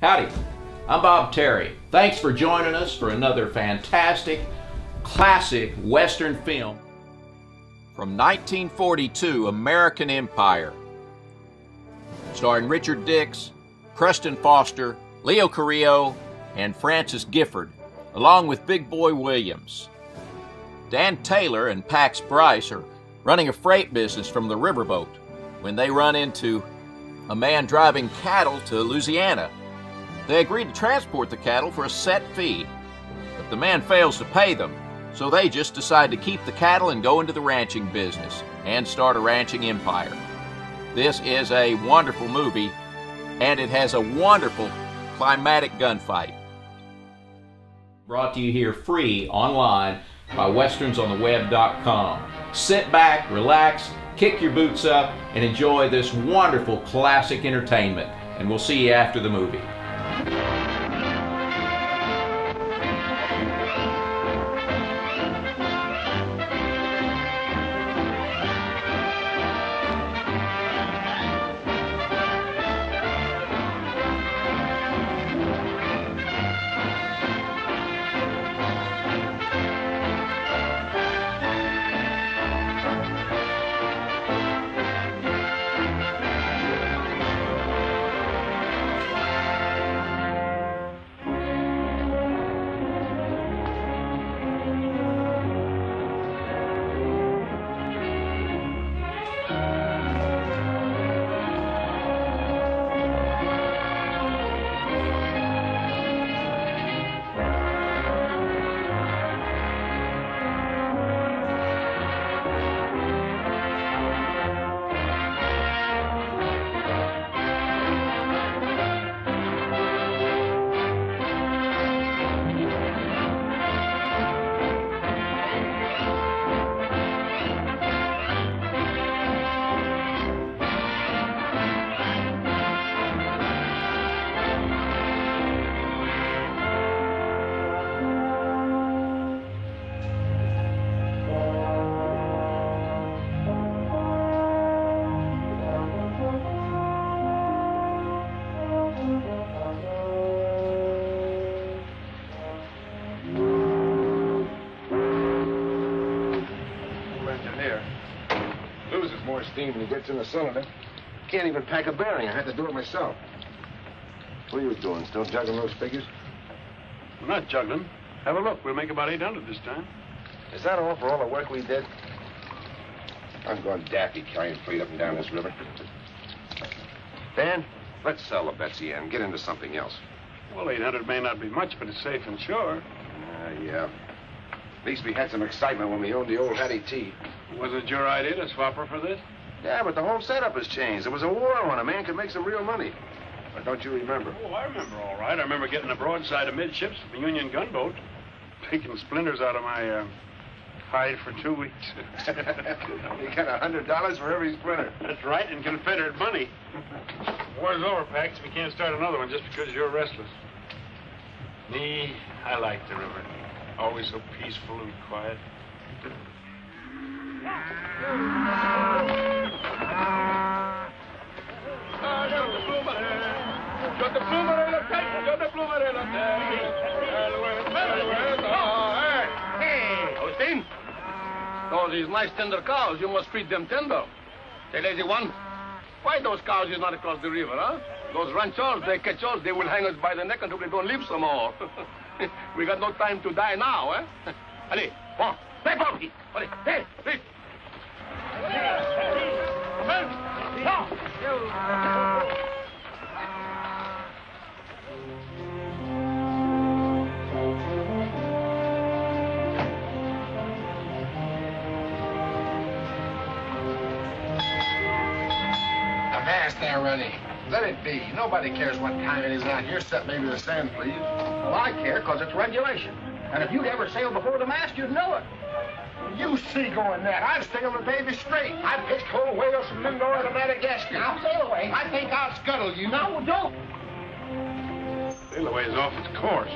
Howdy, I'm Bob Terry. Thanks for joining us for another fantastic, classic Western film. From 1942, American Empire. Starring Richard Dix, Preston Foster, Leo Carrillo, and Frances Gifford, along with Big Boy Williams. Dan Taylor and Pax Bryce are running a freight business from the riverboat when they run into a man driving cattle to Louisiana. They agree to transport the cattle for a set fee, but the man fails to pay them, so they just decide to keep the cattle and go into the ranching business and start a ranching empire. This is a wonderful movie, and it has a wonderful climatic gunfight. Brought to you here free online by westernsontheweb.com. Sit back, relax, kick your boots up, and enjoy this wonderful classic entertainment. And we'll see you after the movie. Engineer. Steam when he gets in the cylinder. Can't even pack a bearing. I had to do it myself. What are you doing? Still juggling those figures? We're not juggling. Have a look. We'll make about 800 this time. Is that all for all the work we did? I'm going daffy carrying freight up and down this river. Dan, let's sell the Betsy Ann. Get into something else. Well, 800 may not be much, but it's safe and sure. Ah, yeah. At least we had some excitement when we owned the old Hattie T. Was it your idea to swap her for this? Yeah, but the whole setup has changed. There was a war on. A man could make some real money. But don't you remember? Oh, I remember all right. I remember getting a broadside amidships from a Union gunboat, taking splinters out of my uh, hide for two weeks. you got a hundred dollars for every splinter. That's right, and Confederate money. War's over, Pax. We can't start another one just because you're restless. Me, I like the river. Always so peaceful and quiet. Those nice tender cows. You must feed them tender. Say, lazy one, why those cows is not across the river, huh? Those ranchers, they catch us, they will hang us by the neck until we don't live some more. we got no time to die now, eh? Allez, bon, Bobby! Let it be. Nobody cares what time it is out here, except maybe the sand, please. Well, I care, because it's regulation. And if you'd ever sailed before the mast, you'd know it. You see going that. I'd stay on the baby straight. I'd pitch cold whales from Mindoro to Madagascar. Now, sail away. I think I'll scuttle you. No, don't. Sail away is off its course.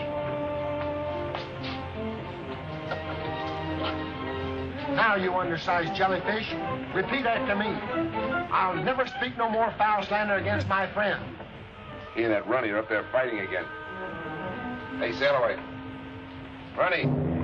Now, you undersized jellyfish, repeat after me. I'll never speak no more foul slander against my friend. He and that Runty are up there fighting again. Hey, sail away. Runty.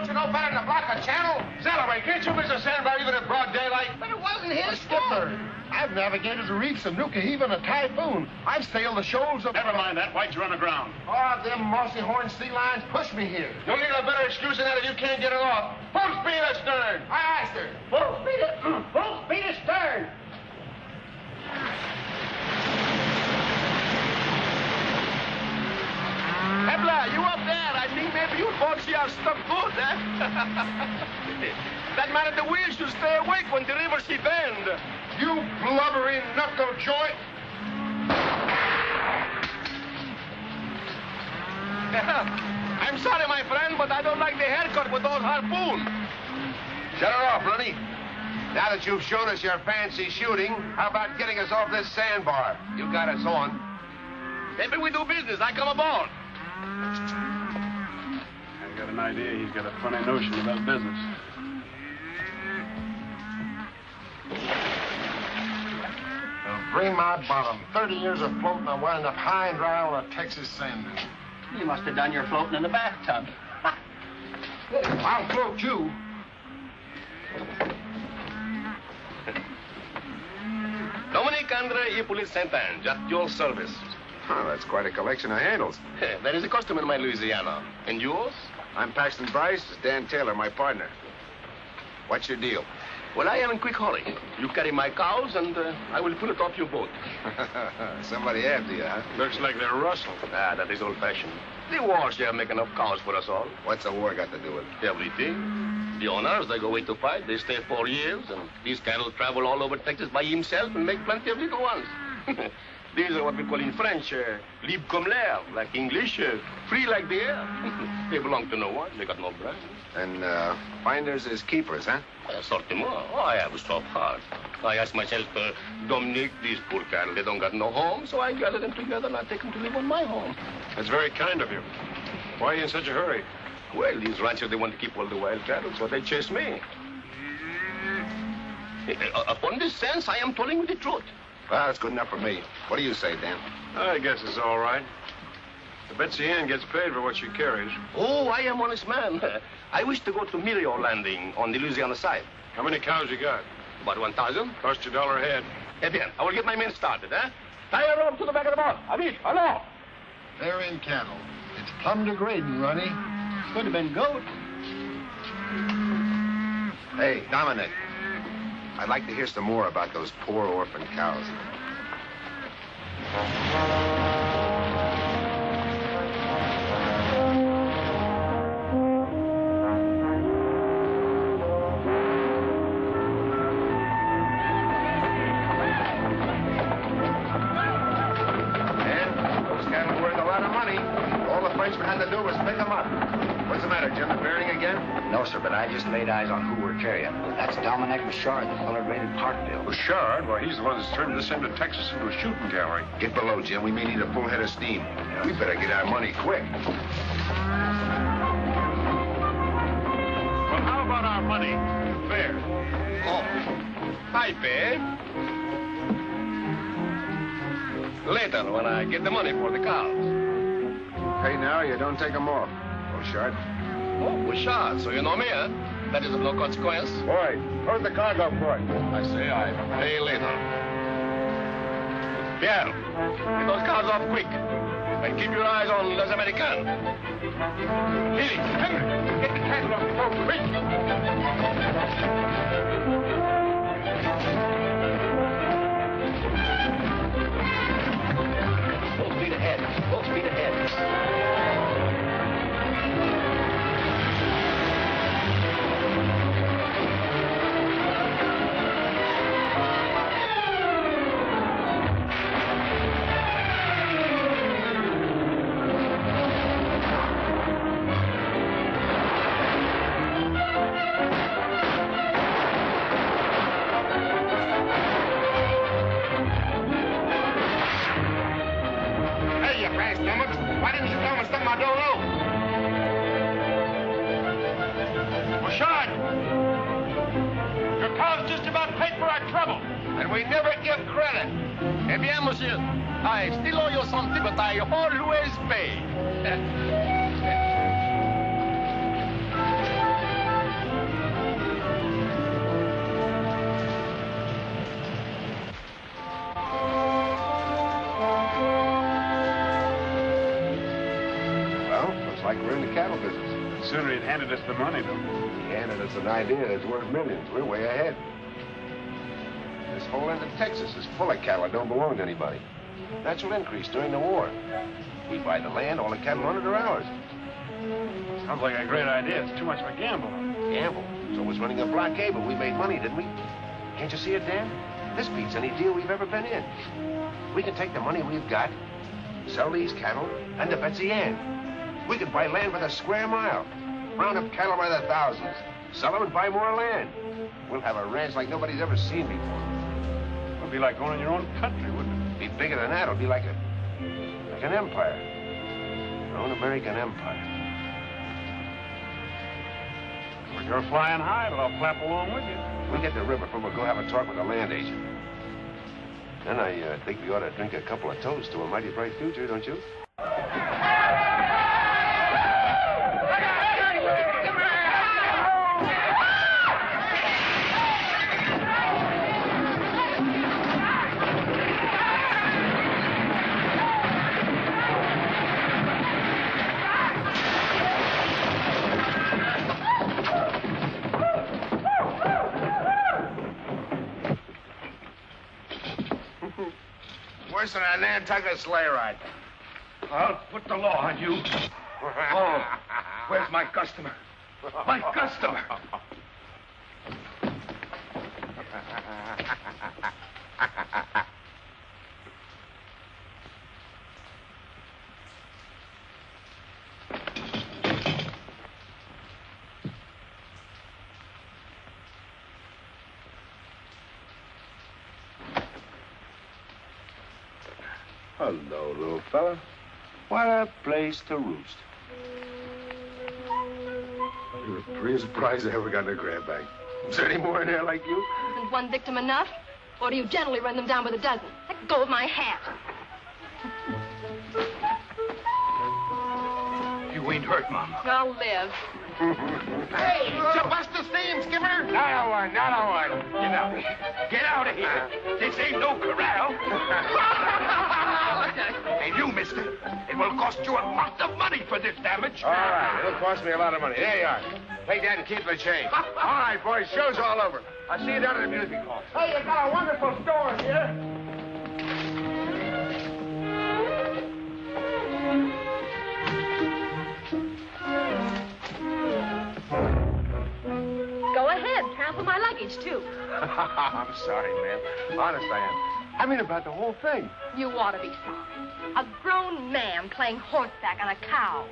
don't you know better than to block a channel? Sailaway, can't you miss a sandbar even in broad daylight? But it wasn't his skipper. I've navigated the reefs of Nuku Hiva in a typhoon. I've sailed the shoals of... Never mind that. Why'd you run aground? Oh, them mossy horn sea lions pushed me here. You'll need a better excuse than that if you can't get it off. Full speed astern. Aye, aye, sir. Full speed, full speed astern. Hebla, you up there? I think maybe you folks here are stuck good, eh? that man at the wheel should stay awake when the river she bend. You blubbering knuckle joint. I'm sorry, my friend, but I don't like the haircut with those harpoons. Shut her off, Runty. Now that you've shown us your fancy shooting, how about getting us off this sandbar? You got us on. Maybe we do business. I come aboard. I got an idea he's got a funny notion about business. Bring my bottom. 30 years of floating, I wind up high and dry on a Texas sand. You must have done your floating in the bathtub. I'll float you. Dominic Andre Hippolyte Saint-Ange, at your service. Oh, that's quite a collection of handles. That is a custom in my Louisiana. And yours? I'm Paxton Bryce. This is Dan Taylor, my partner. What's your deal? Well, I am in quick hurry. You carry my cows, and uh, I will pull it off your boat. Somebody after you, huh? Looks like they're rustled. Ah, that is old-fashioned. The wars here make enough cows for us all. What's the war got to do with it? Everything. The owners, they go away to fight. They stay four years, and these cattle travel all over Texas by himself and make plenty of little ones. These are what we call in French, uh, libre comme l'air, like English, uh, free like the air. they belong to no one. They got no brand. And uh, finders is keepers, huh? Uh, certainement. Oh, I have a soft heart. I ask myself, uh, Dominic, these poor cattle, they don't got no home, so I gather them together and I take them to live on my home. That's very kind of you. Why are you in such a hurry? Well, these ranchers, they want to keep all the wild cattle, so they chase me. Uh, upon this sense, I am telling you the truth. Well, that's good enough for me. What do you say, Dan? I guess it's all right. The Betsy Ann gets paid for what she carries. Oh, I am honest man. I wish to go to Miriam Landing on the Louisiana side. How many cows you got? About 1,000. Cost you a dollar a head. Eh bien, I will get my men started, eh? Tie a rope to the back of the boat. Avit, hello. They're in cattle. It's plumb degrading, Runty. Could have been goat. Hey, Dominic. I'd like to hear some more about those poor orphan cows. But I just laid eyes on who we're carrying. That's Dominic Beauchard, the feller raided Parkville. Beauchard? Why, he's the one that's turned this end of Texas into a shooting gallery. Get below, Jim. We may need a full head of steam. We better get our money quick. Well, how about our money? Fair. Oh, I pay. Later, when I get the money for the cows. Pay now, you don't take them off. Beauchard. Oh, Beauchard, so you know me, huh? That is of no consequence. Boy, where's the cargo port? I say I pay later. Pierre, get those cars off quick. And keep your eyes on Les Americains. Billy, Henry, get the cattle off the boat, quick. We never give credit. Eh bien, monsieur. I still owe you something, but I always pay. Well, looks like we're in the cattle business. Sooner he'd handed us the money, though. He handed us an idea that's worth millions. We're way ahead. End of Texas is full of cattle that don't belong to anybody. Natural increase during the war. We buy the land, all the cattle on it are ours. Sounds like a great idea. It's too much of a gamble. Gamble. So was running a blockade, but we made money, didn't we? Can't you see it, Dan? This beats any deal we've ever been in. We can take the money we've got, sell these cattle, and the Betsy Ann. We can buy land by the square mile, round up cattle by the thousands, sell them and buy more land. We'll have a ranch like nobody's ever seen before. It'd be like owning your own country, wouldn't it? Be bigger than that. It'll be like a, like an empire. Our own American empire. Well, you're flying high, but I'll flap along with you. We get the river from, we'll go have a talk with the land agent. Then I uh, think we ought to drink a couple of toasts to a mighty bright future, don't you? Nantucket sleigh ride. I'll put the law on you. Oh, where's my customer? My customer! Hello, little fella. What a place to roost. You're the prettiest prize I ever got in a grab bag. Is there any more in there like you? Isn't one victim enough? Or do you generally run them down with a dozen? Let go of my hat. You ain't hurt, Mama. I'll live. Hey, you bust the steam, skipper? Not a one, not a one. Get out. Get out of here. Uh. This ain't no corral. and you, mister, it will cost you a lot of money for this damage. All right, it'll cost me a lot of money. There you are. Take that and keep the change. all right, boys, show's all over. I'll see you down at the music hall. Hey, you got a wonderful store here. Go ahead. Trample my luggage, too. I'm sorry, ma'am. Honest, I am. I mean about the whole thing. You ought to be sorry. A grown man playing horseback on a cow.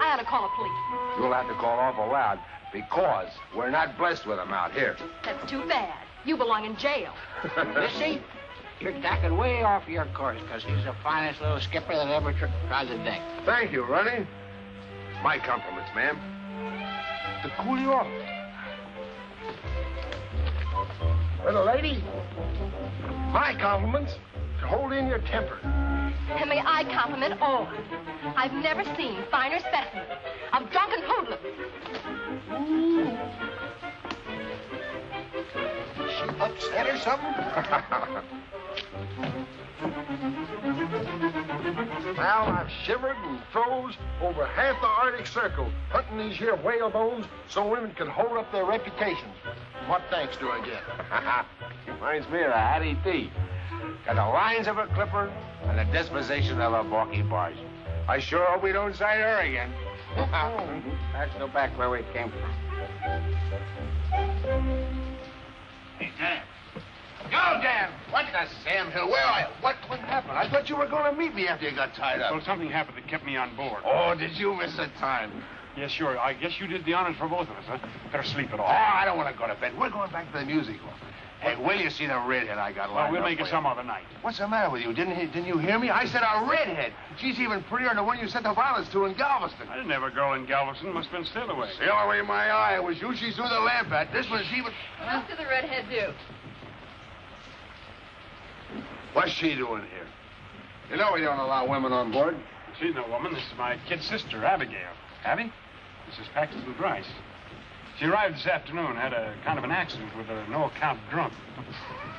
I ought to call the police. You'll have to call awful loud because we're not blessed with them out here. That's too bad. You belong in jail. Missy, you're tacking way off your course, because he's the finest little skipper that ever tr- trod the deck. Thank you, Ronnie. My compliments, ma'am. To cool you off. Little lady, my compliments. To hold in your temper. And may I compliment all. I've never seen finer specimens of drunken hoodlums. She upset or something? Well, I've shivered and froze over half the Arctic Circle hunting these here whale bones so women can hold up their reputations. What thanks do I get? Reminds me of a Hattie T. Got the lines of a clipper and the disposition of a balky barge. I sure hope we don't sight her again. Let's go back where we came from. Hey, Dan. Go, Dan. What the Sam Hill? Where are you? What, what happened? I thought you were going to meet me after you got tied up. Well, something happened that kept me on board. Oh, did you miss the time? Yes, sure. I guess you did the honors for both of us, huh? Better sleep it off. Oh, off. I don't want to go to bed. We're going back to the music hall. Hey, will you see the redhead I got Well, lined we'll up make it some other night. What's the matter with you? Didn't he, didn't you hear me? I said a redhead. She's even prettier than the one you sent the violets to in Galveston. I didn't have a girl in Galveston. Must have been still away. Sail away my eye. It was you she threw the lamp at. This one's even... What else did the redhead do? What's she doing here? You know we don't allow women on board. She's no woman. This is my kid sister, Abigail. Abby? This is Paxton Bryce. She arrived this afternoon, had a kind of an accident with a no-account drunk.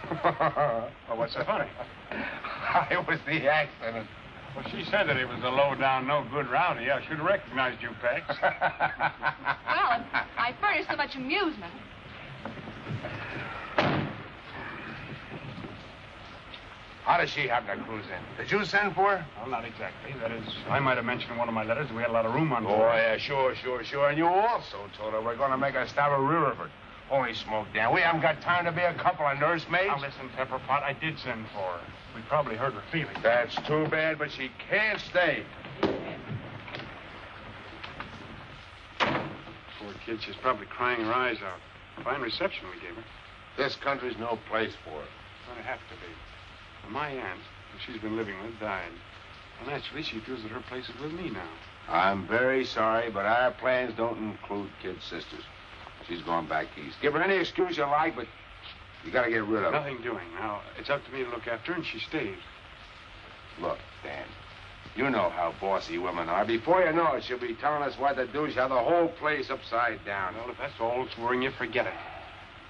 well, what's so funny? I was the accident. Well, she said that it was a low-down, no-good rowdy. I should have recognized you, Pax. Well, if I furnish so much amusement. How does she happen to cruise in? Did you send for her? well, not exactly. That is, I might have mentioned in one of my letters we had a lot of room on oh, board. Oh, yeah, sure, sure, sure. And you also told her we're going to make a stop at Riverford. Holy smoke, Dan. We haven't got time to be a couple of nursemaids. Now, listen, Pepperpot, I did send for her. We probably hurt her feelings. That's too bad, but she can't stay. Poor kid, she's probably crying her eyes out. Fine reception we gave her. This country's no place for her. It's Gonna have to be. Well, my aunt, who she's been living with, died. And naturally, she feels that her place is with me now. I'm very sorry, but our plans don't include kid sisters. She's going back east. Give her any excuse you like, but you got to get rid of her. Nothing doing. Now, it's up to me to look after her, and she stays. Look, Dan, you know how bossy women are. Before you know it, she'll be telling us what to do. She'll have the whole place upside down. Well, if that's all that's worrying you, forget it.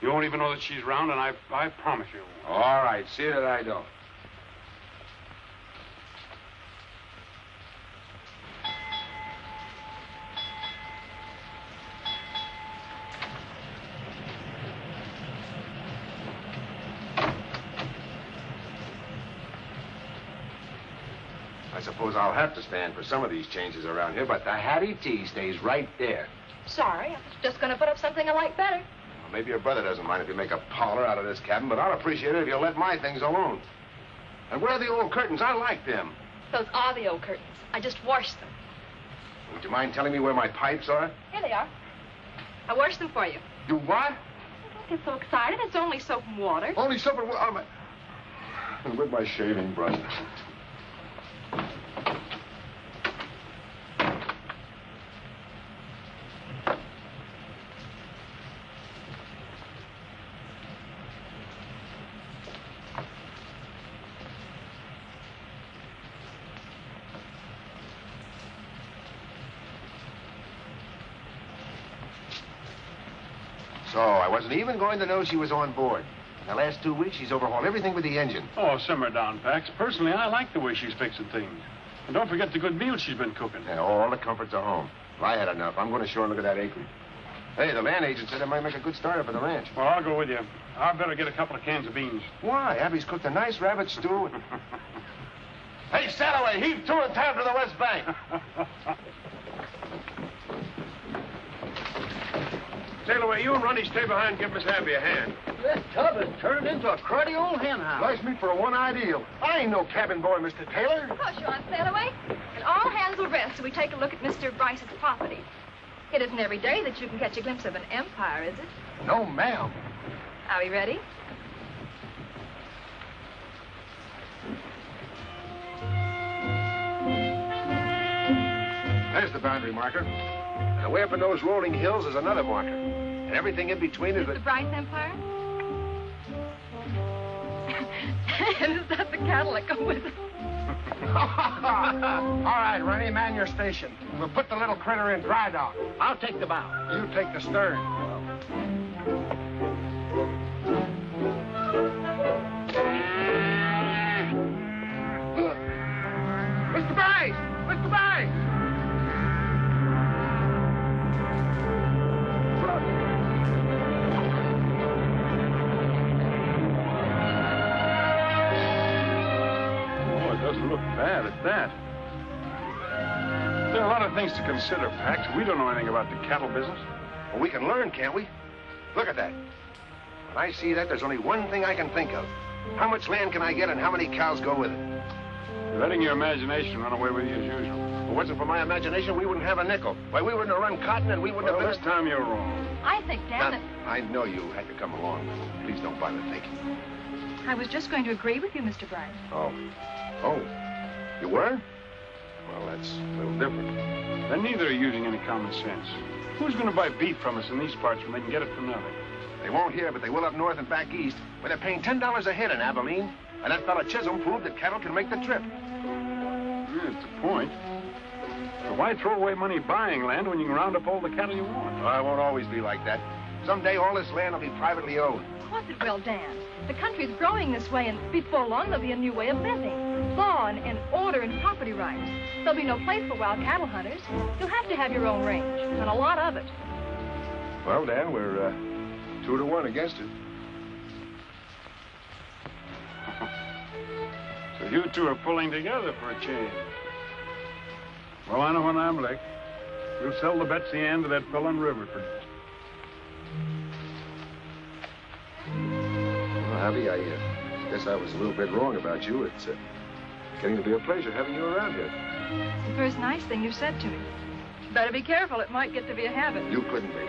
You won't even know that she's round, and I, I promise you. All right, see that I don't. I suppose I'll have to stand for some of these changes around here, but the Hattie T stays right there. Sorry, I was just going to put up something I like better. Well, maybe your brother doesn't mind if you make a parlor out of this cabin, but I'll appreciate it if you let my things alone. And where are the old curtains? I like them. Those are the old curtains. I just washed them. Would you mind telling me where my pipes are? Here they are. I washed them for you. You what? Don't get so excited. It's only soap and water. Only soap and wa- oh, my... And with my shaving brush. So I wasn't even going to know she was on board. In the last two weeks, she's overhauled everything with the engine. Oh, simmer down, Pax. Personally, I like the way she's fixing things. And don't forget the good meals she's been cooking. Yeah, all the comforts are home. Well, I had enough. I'm going to shore and look at that acreage. Hey, the land agent said it might make a good starter for the ranch. Well, I'll go with you. I better get a couple of cans of beans. Why? Abby's cooked a nice rabbit stew. hey, Sailaway, heave to and time to the west bank. Sail away. You and Ronnie stay behind and give Miss Abby a hand. This tub has turned into a cruddy old hen house. Nice meat for a one-eyed eel. I ain't no cabin boy, Mr. Taylor. Of course you are, Sailaway. And all hands will rest till we take a look at Mr. Bryce's property. It isn't every day that you can catch a glimpse of an empire, is it? No, ma'am. Are we ready? There's the boundary marker. And away up in those rolling hills is another marker. And everything in between is... The Bryce Empire? and is that the cattle that go with it? All right, Rennie, man your station. We'll put the little critter in dry dock. I'll take the bow. You take the stern. Look bad at that. There are a lot of things to consider, Pax. We don't know anything about the cattle business. Well, we can learn, can't we? Look at that. When I see that, there's only one thing I can think of. How much land can I get and how many cows go with it? You're letting your imagination run away with you as usual. If it wasn't for my imagination, we wouldn't have a nickel. Why, we wouldn't have run cotton and we wouldn't Well, have this time you're wrong. I think, Dan, Now, that I know you had to come along. Please don't bother thinking. I was just going to agree with you, Mr. Bryce. Oh. Oh. You were? Well, that's a little different. Then neither are using any common sense. Who's going to buy beef from us in these parts when they can get it for nothing? They won't here, but they will up north and back east, where they're paying $10 a head in Abilene. And that fella Chisholm proved that cattle can make the trip. Yeah, it's a point. But why throw away money buying land when you can round up all the cattle you want? Well, it won't always be like that. Someday all this land will be privately owned. Of course it will, Dan. The country's growing this way, and before long there'll be a new way of living. Law and, and order and property rights. There'll be no place for wild cattle hunters. You'll have to have your own range, and a lot of it. Well, Dan, we're uh, two to one against it. So you two are pulling together for a change. Well, I know when I'm licked. We'll sell the Betsy Ann to that fellow in Riverford. Well, Javi, I uh, guess I was a little bit wrong about you. It's uh, getting to be a pleasure having you around here. It's the first nice thing you've said to me. Better be careful. It might get to be a habit. You couldn't be.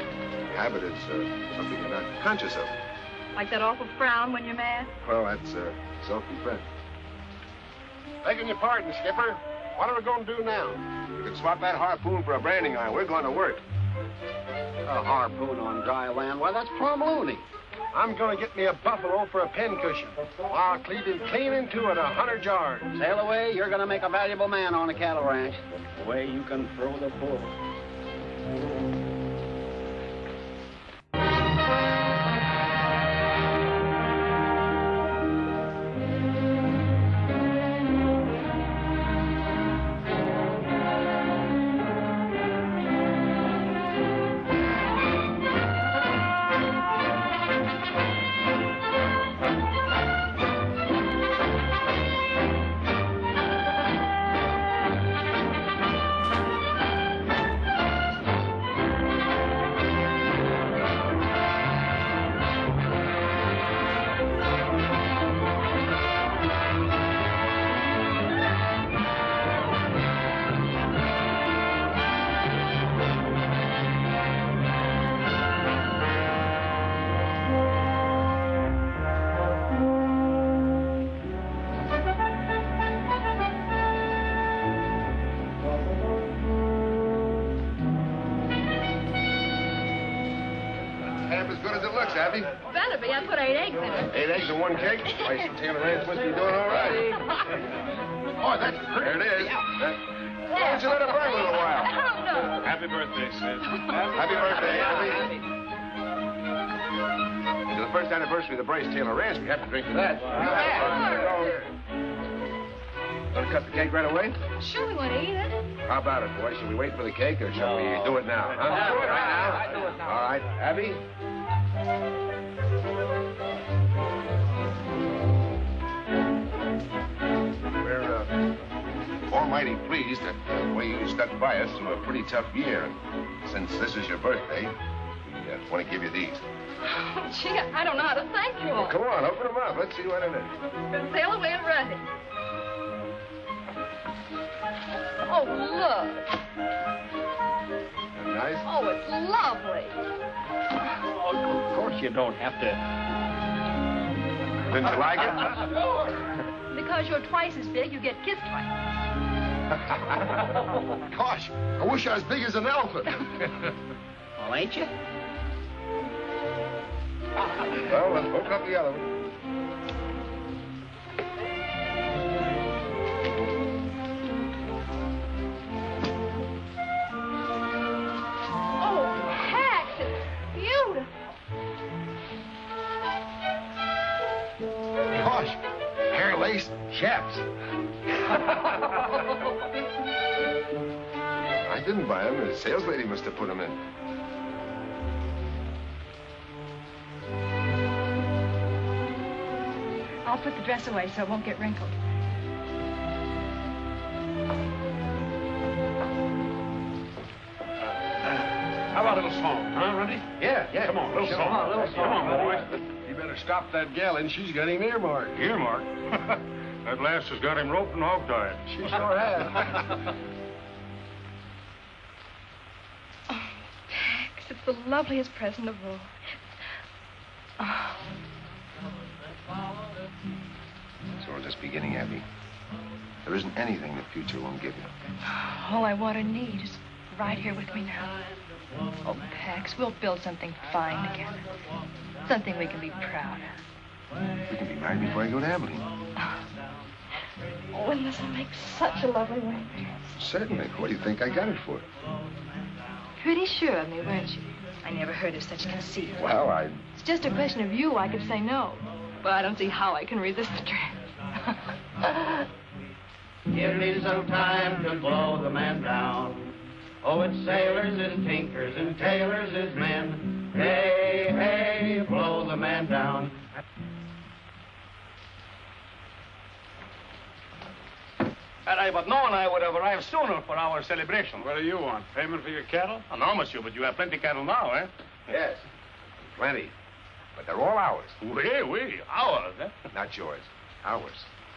Habit is uh, something you're not conscious of. Like that awful frown when you're mad. Well, that's uh, self-defense. Begging your pardon, Skipper. What are we going to do now? You can swap that harpoon for a branding iron. We're going to work. A harpoon on dry land? Why, that's plumb loony. I'm going to get me a buffalo for a pincushion. I'll cleave him clean into it a hundred yards. Sail away, you're going to make a valuable man on a cattle ranch. The way you can throw the bull. Eight eggs in one cake? Why, some Taylor Ranch must be doing all right. Oh, that's pretty. there it is. Why don't you let it burn a little while? Oh, no. Happy birthday, Sid. Happy birthday, Abby. It's the first anniversary of the Bryce Taylor Ranch. We have to drink to that. Want to cut the cake right away? Sure, we want to eat it. How about it, boy? Shall we wait for the cake or shall we do it now? Huh? Do it right now. Do it now. All right, Abby. Almighty pleased that the way you stuck by us through a pretty tough year. And since this is your birthday, we uh, want to give you these. Oh, Gee, I don't know how to thank you all. Come on, open them up. Let's see what it is. Sail away and run it. Oh, look. Nice. Oh, it's lovely. Of course you don't have to. Didn't you like it? Sure. Because you're twice as big, you get kissed twice. Gosh, I wish I was big as an elephant. Well, ain't you? well, let's hook up the other one. Oh, Pax, beautiful. Gosh, hair lace chaps. I didn't buy them. The sales lady must have put them in. I'll put the dress away so it won't get wrinkled. How about a little song, huh, Runty? Yeah, yeah. Come on, little Sure. song. Little Come on, boy. You better stop that gal and she's got him earmarked. Earmark. That lass has got him roped and hogtied. She sure has. oh, Pax, it's the loveliest present of all. Oh. It's all just beginning, Abby. There isn't anything the future won't give you. All I want and need is right here with me now. Oh, Pax, we'll build something fine together. Something we can be proud of. We can be married before I go to Abilene. Oh, and this will make such a lovely ring. Certainly. What do you think I got it for? Pretty sure of me, weren't you? I never heard of such conceit. Well, I... It's just a question of you. I could say no. But I don't see how I can resist the trick. Give me some time to blow the man down. Oh, it's sailors and tinkers and tailors is men. Hey, hey, blow the man down. Had I but known, I would have arrived sooner for our celebration. What do you want? Payment for your cattle? Oh, no, monsieur, but you have plenty of cattle now, eh? Yes. Plenty. But they're all ours. Oui, oui, ours, eh? Not yours. Ours.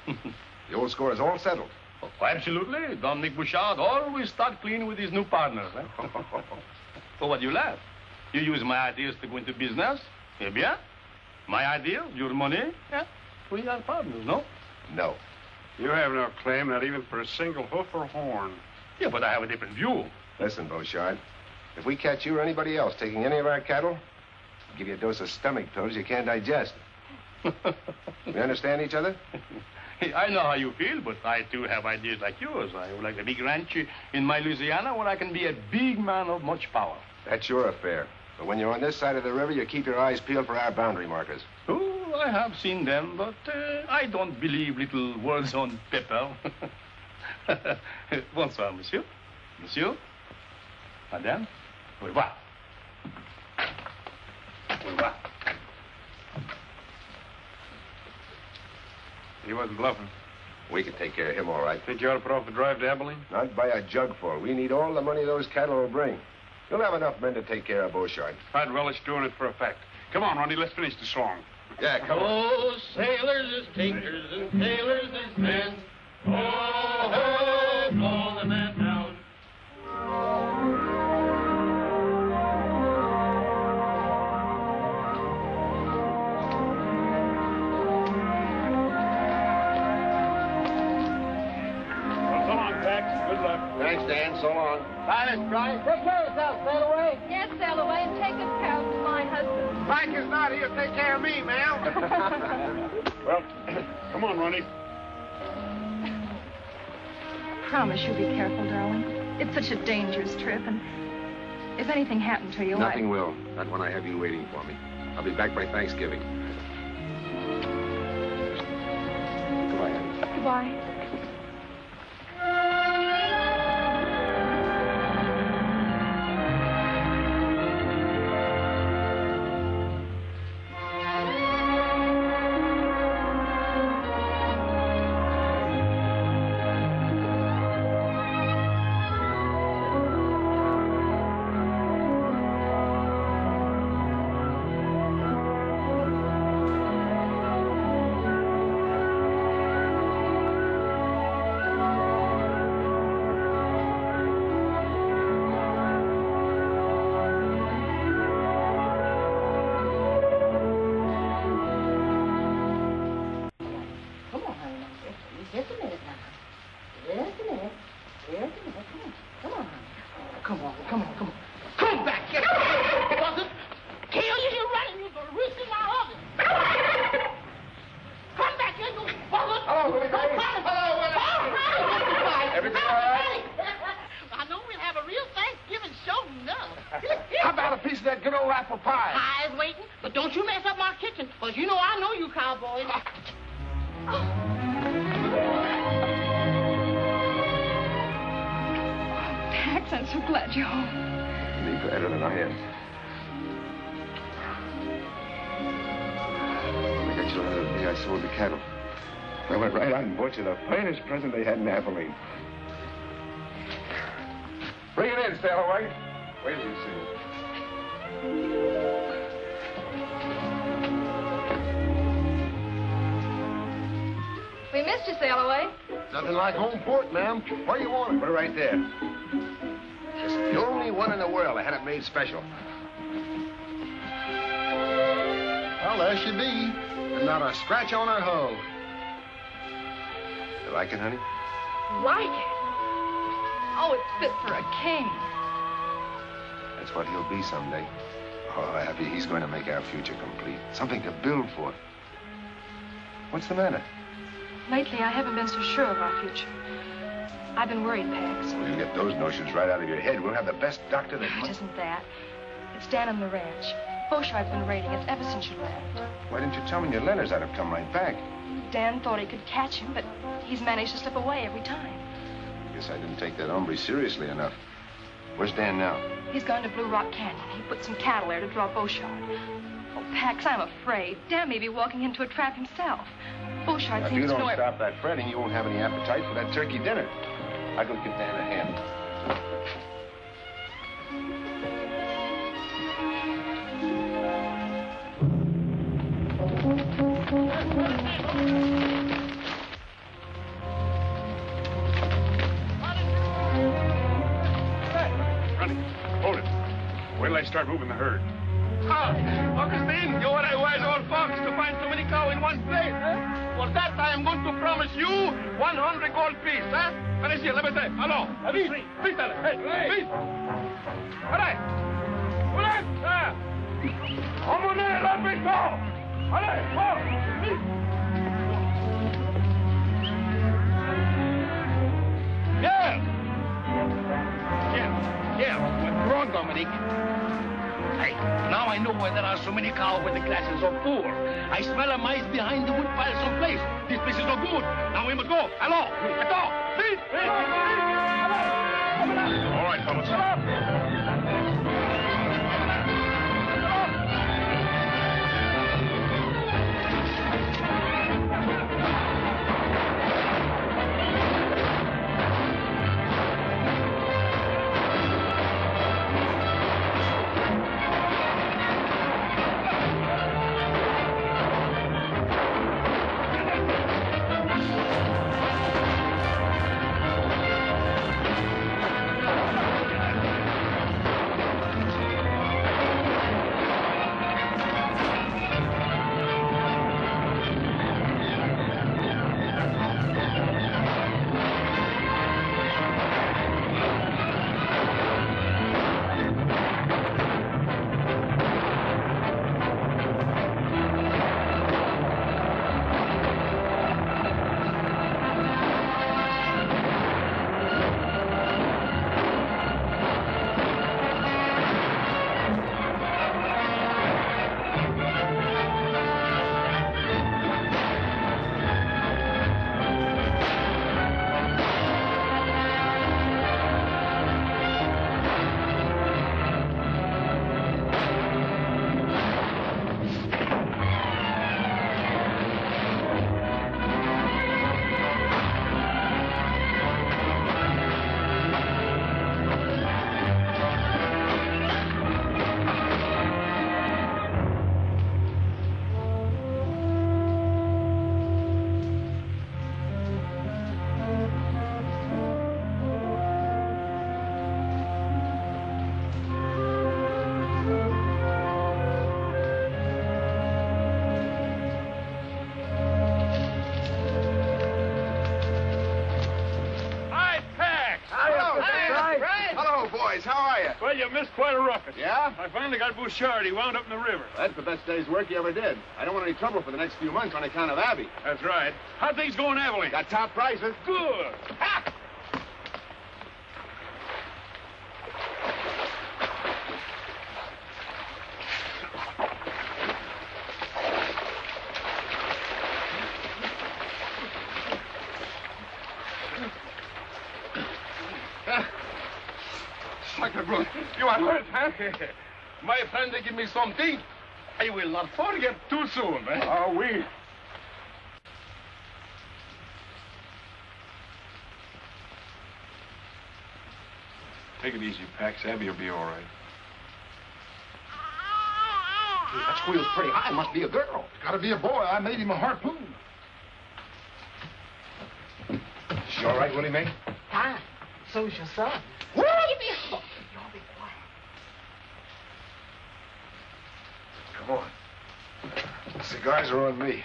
the old score is all settled. Oh, absolutely. Dominic Beauchard always start clean with his new partners, eh? For what you laugh? You use my ideas to go into business? Eh bien? My idea, your money? Yeah. We are partners, no? no. You have no claim, not even for a single hoof or horn. Yeah, but I have a different view. Listen, Beauchard. If we catch you or anybody else taking any of our cattle, I'll give you a dose of stomach pills you can't digest. We understand each other? I know how you feel, but I too have ideas like yours. I would like a big ranch in my Louisiana where I can be a big man of much power. That's your affair. But when you're on this side of the river, you keep your eyes peeled for our boundary markers. Oh, I have seen them, but uh, I don't believe little words on paper. Bonsoir, monsieur. Monsieur. Madame. Au revoir. Au revoir. He wasn't bluffing. We can take care of him all right. Think you ought to put off the drive to Abilene? Not by a jugful. We need all the money those cattle will bring. You'll have enough men to take care of Beauchard. I'd relish doing it for a fact. Come on, Ronnie, let's finish the song. Yeah, come on. Oh, sailors is tinkers and tailors is men. Oh, oh, blow the man down. Well, so long, Pax. Good luck. Thanks, Dan. So long. Bye, Miss Bryant. Mike is not here. Take care of me, ma'am. Well, come on, Ronnie. Promise you'll be careful, darling. It's such a dangerous trip, and if anything happened to you, Nothing I... will. Not when I have you waiting for me. I'll be back by Thanksgiving. Goodbye, Annie. Goodbye. Bring it in, Sailaway. Wait till you see it. We missed you, Sailaway. Nothing like home port, ma'am. What Where you want it? Put it right there. It's the only one in the world. I had it made special. Well, there she be. And not a scratch on her hull. You like it, honey? Like it? Oh, it's fit for a king. That's what he'll be someday. Oh, Abby, he's going to make our future complete. Something to build for. What's the matter? Lately, I haven't been so sure of our future. I've been worried, Pax. Well, you get those notions right out of your head. We'll have the best doctor that... It isn't that. It's down on the ranch. Beauchard's been raiding us ever since you left. Why didn't you tell me your letters? I'd have come right back. Dan thought he could catch him, but he's managed to slip away every time. I guess I didn't take that hombre seriously enough. Where's Dan now? He's gone to Blue Rock Canyon. He put some cattle there to draw Beauchard. Oh, Pax, I'm afraid. Dan may be walking into a trap himself. Beauchard Now, if you to don't stop that fretting, you won't have any appetite for that turkey dinner. I'll go give Dan a hand. Wait till I start moving the herd. Ah, Augustine, you are a wise old fox to find so many cow in one place, eh? For that, I am going to promise you 100 gold piece, eh? Allez, let me say, hello. Vite, vite, allez, hey, vite. Allez, allez, ah. Emmenez la maison. Allez, oh, vite. Yes, what's wrong, Dominique? Hey, now I know why there are so many cows with the glasses of poor. I smell a mice behind the wood pile someplace. This place is no good. Now we must go. Hello. Hello. Vite. All right, fellas. I got Beauchard. He wound up in the river. That's the best day's work you ever did. I don't want any trouble for the next few months on account of Abby. That's right. How things going, Abilene? Got top prices. Good. Ha! Michael Brun, you are hurt, huh? My friend, they give me something. I will not forget too soon, eh? Oh, we. Take it easy, Pax. Abby will be all right. That squeal's pretty high. Must be a girl. It's Gotta be a boy. I made him a harpoon. She all right, Willie Mae? Fine. So's your son. What? Give me a look. Y'all be quiet. Come cigars are on me.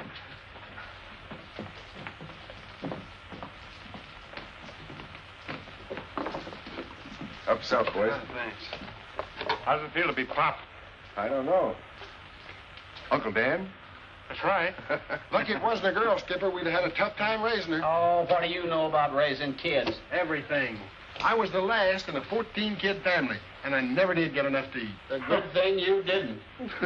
Up south, boys. Thanks. How does it feel to be pop? I don't know. Uncle Dan? That's right. Lucky it wasn't a girl, Skipper. We'd have had a tough time raising her. Oh, what do you know about raising kids? Everything. I was the last in a 14 kid family, and I never did get enough to eat. The good thing you didn't.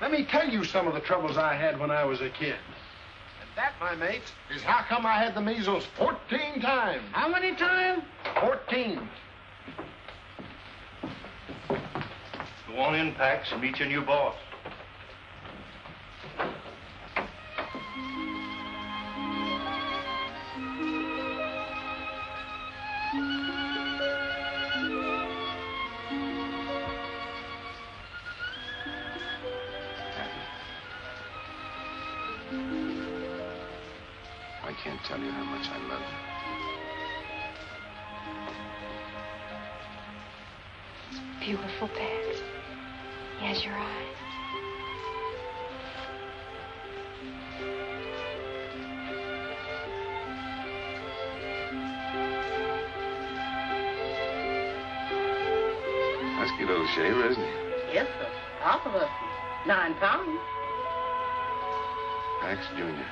Let me tell you some of the troubles I had when I was a kid. And that, my mates, is how come I had the measles 14 times. How many times? 14. Go on in, Pax, and meet your new boss. Beautiful, Pax. He has your eyes. Husky little shaver, isn't he? Yes, sir. Awful of Nine pounds. Pax Jr.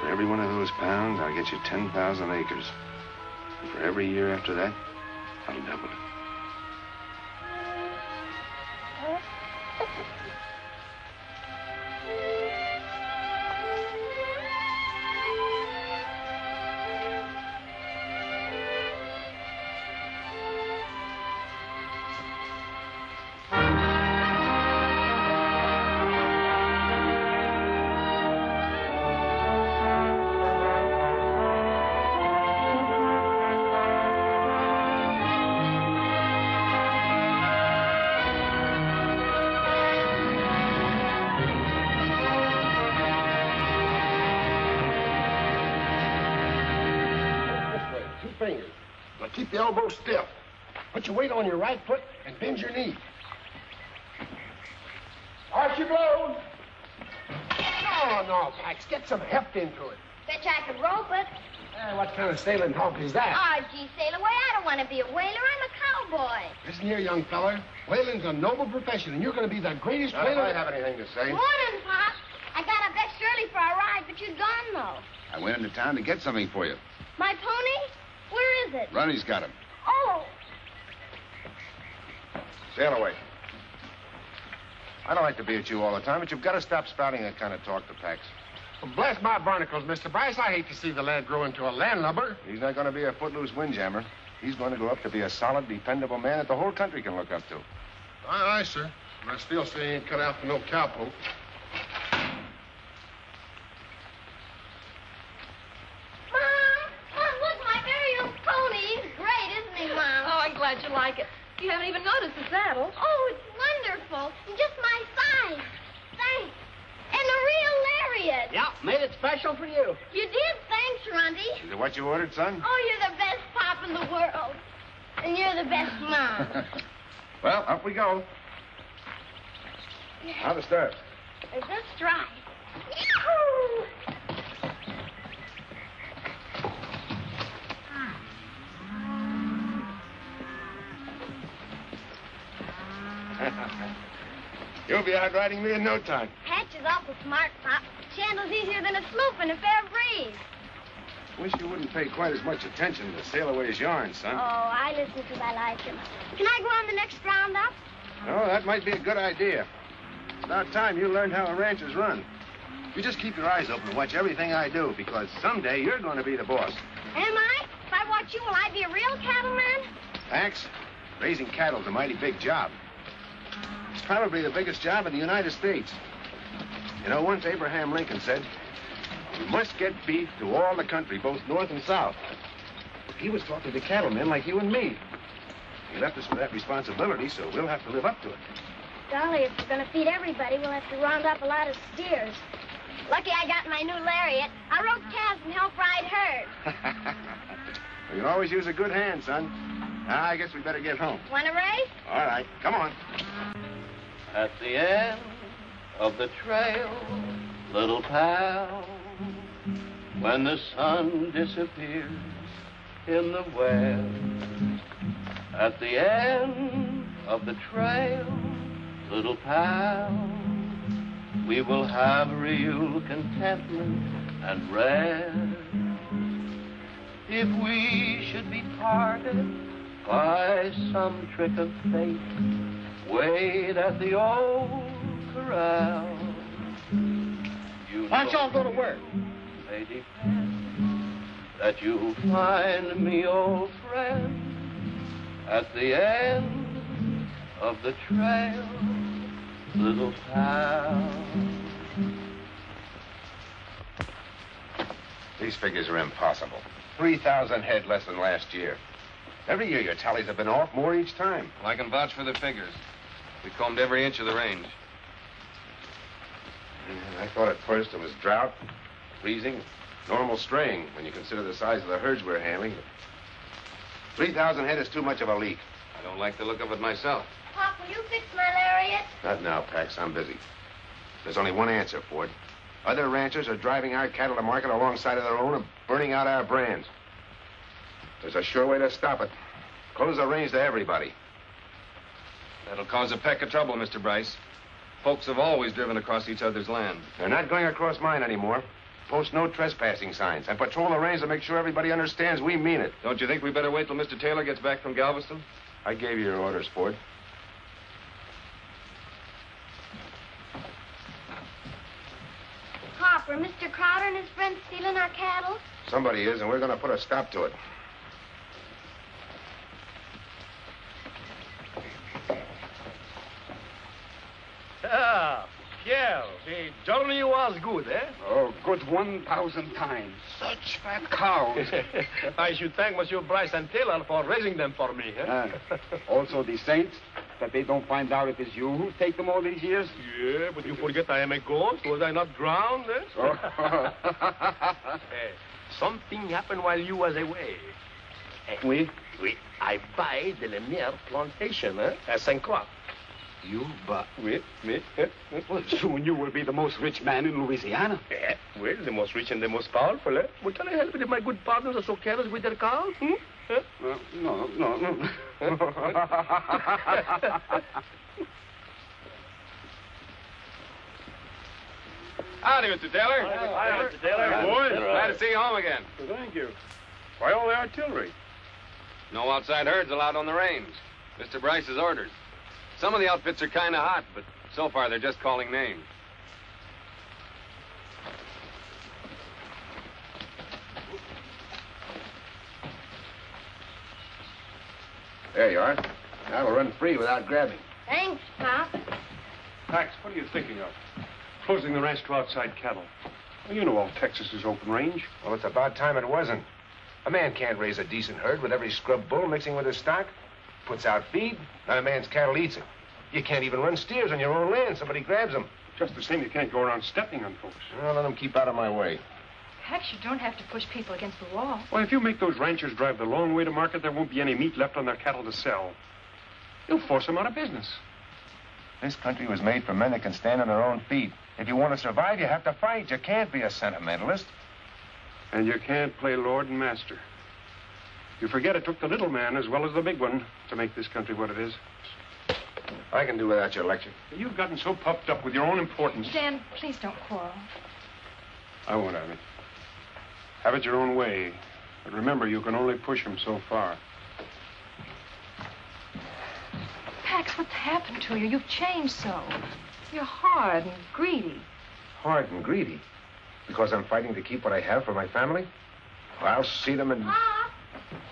For every one of those pounds, I'll get you 10,000 acres. And for every year after that, sailing talk is that? Oh, gee, sailor boy, I don't want to be a whaler. I'm a cowboy. Listen here, young feller. Whaling's a noble profession, and you're going to be the greatest Not if whaler. I have anything to say. Morning, Pop. I got up extra early for a ride, but you're gone, though. I went into town to get something for you. My pony? Where is it? Ronnie's got him. Oh, Sailaway. I don't like to be at you all the time, but you've got to stop spouting that kind of talk to Pax. Well, bless my barnacles, Mr. Bryce. I hate to see the lad grow into a landlubber. He's not going to be a footloose windjammer. He's going to grow up to be a solid, dependable man that the whole country can look up to. Aye, aye, sir. And I still say he ain't cut out for no cowpoke. Mom. Mom, look, my very own pony. He's great, isn't he, Mom? Oh, I'm glad you like it. You haven't even noticed the saddle. Oh, it's wonderful. And just my size. Thanks. And a real lariat. Yeah, made it special for you. You did. Thanks, Runty. Is it what you ordered, son? Oh, you're the best pop in the world. And you're the best mom. well, up we go. How to start? Is this right? Yahoo! You'll be out riding me in no time. Hatch is awful smart, Pop. Chandler's easier than a sloop in a fair breeze. Wish you wouldn't pay quite as much attention to Sailaway's yarn, son. Oh, I listen because I like him. Can I go on the next roundup? Oh, that might be a good idea. It's about time you learned how a ranch is run. You just keep your eyes open and watch everything I do, because someday you're going to be the boss. Am I? If I watch you, will I be a real cattleman? Thanks. Raising cattle's a mighty big job. It's probably the biggest job in the United States. You know, once Abraham Lincoln said, we must get beef to all the country, both north and south. He was talking to cattlemen like you and me. He left us with that responsibility, so we'll have to live up to it. Golly, if we're going to feed everybody, we'll have to round up a lot of steers. Lucky I got my new lariat. I rode calves and helped ride herd. You can always use a good hand, son. Ah, I guess we better get home. Want to race? All right, come on. At the end of the trail, little pal, when the sun disappears in the west. At the end of the trail, little pal, we will have real contentment and rest. If we should be parted by some trick of fate, wait at the old corral. You Why don't y'all go to work? may depend that you'll find me, old friend, at the end of the trail, little pal. These figures are impossible. 3,000 head less than last year. Every year your tallies have been off more each time. Well, I can vouch for the figures. We combed every inch of the range. I thought at first it was drought, freezing, normal straying when you consider the size of the herds we're handling. 3,000 head is too much of a leak. I don't like the look of it myself. Pop, will you fix my lariat? Not now, Pax. I'm busy. There's only one answer, Ford. Other ranchers are driving our cattle to market alongside of their own and burning out our brands. There's a sure way to stop it. Close the range to everybody. That'll cause a peck of trouble, Mr. Bryce. Folks have always driven across each other's land. They're not going across mine anymore. Post no trespassing signs and patrol the range to make sure everybody understands we mean it. Don't you think we better wait till Mr. Taylor gets back from Galveston? I gave you your orders, Ford. Hopper, Mr. Crowder and his friends stealing our cattle? Somebody is, and we're going to put a stop to it. Ah, Pierre, the journey was good, eh? Oh, good 1,000 times. Such fat cows. I should thank Monsieur Bryce and Taylor for raising them for me. Eh? Ah, also the saints, that they don't find out it is you who take them all these years. Yeah, but you forget I am a ghost. Was I not drowned? Eh? Oh. Eh, something happened while you was away. Eh, Oui? Oui. I buy the Lemire plantation eh, at St. Croix. You but oui, oui. eh, eh. Well, soon you will be the most rich man in Louisiana. Eh, well, the most rich and the most powerful, eh? What can I help it if my good partners are so careless with their cows? Hmm? Uh, no, no, no. Howdy, Mr. Taylor. Hi, Mr. Taylor. Boys, glad to see you home again. Thank you. Why all the artillery? No outside herds allowed on the range. Mr. Bryce's orders. Some of the outfits are kind of hot, but so far they're just calling names. There you are. Now we'll run free without grabbing. Thanks, Pop. Pax, what are you thinking of? Closing the ranch to outside cattle. Well, you know all Texas is open range. Well, it's about time it wasn't. A man can't raise a decent herd with every scrub bull mixing with his stock. Puts out feed, another man's cattle eats it. You can't even run steers on your own land. Somebody grabs them. Just the same, you can't go around stepping on folks. Well, let them keep out of my way. Perhaps you don't have to push people against the wall. Well, if you make those ranchers drive the long way to market, there won't be any meat left on their cattle to sell. You'll force them out of business. This country was made for men that can stand on their own feet. If you want to survive, you have to fight. You can't be a sentimentalist. And you can't play lord and master. You forget it took the little man as well as the big one to make this country what it is. I can do without your lecture. You've gotten so puffed up with your own importance. Dan, please don't quarrel. I won't have it. Have it your own way. But remember, you can only push him so far. Pax, what's happened to you? You've changed so. You're hard and greedy. Hard and greedy. Because I'm fighting to keep what I have for my family? Well, I'll see them and. Pop,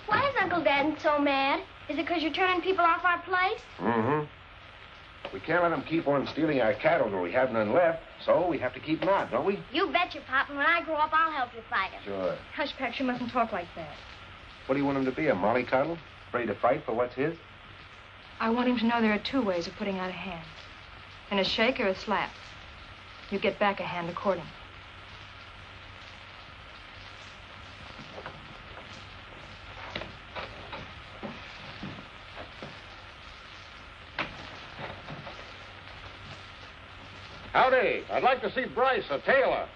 why is Uncle Dan so mad? Is it because you're turning people off our place? Mm-hmm. We can't let them keep on stealing our cattle till we have none left, so we have to keep them out, don't we? You betcha, Pop, and when I grow up, I'll help you fight him. Sure. Hush, Pax, you mustn't talk like that. What do you want him to be, a mollycoddle? Ready to fight for what's his? I want him to know there are two ways of putting out a hand. In a shake or a slap. You get back a hand accordingly. Howdy. I'd like to see Bryce, a tailor.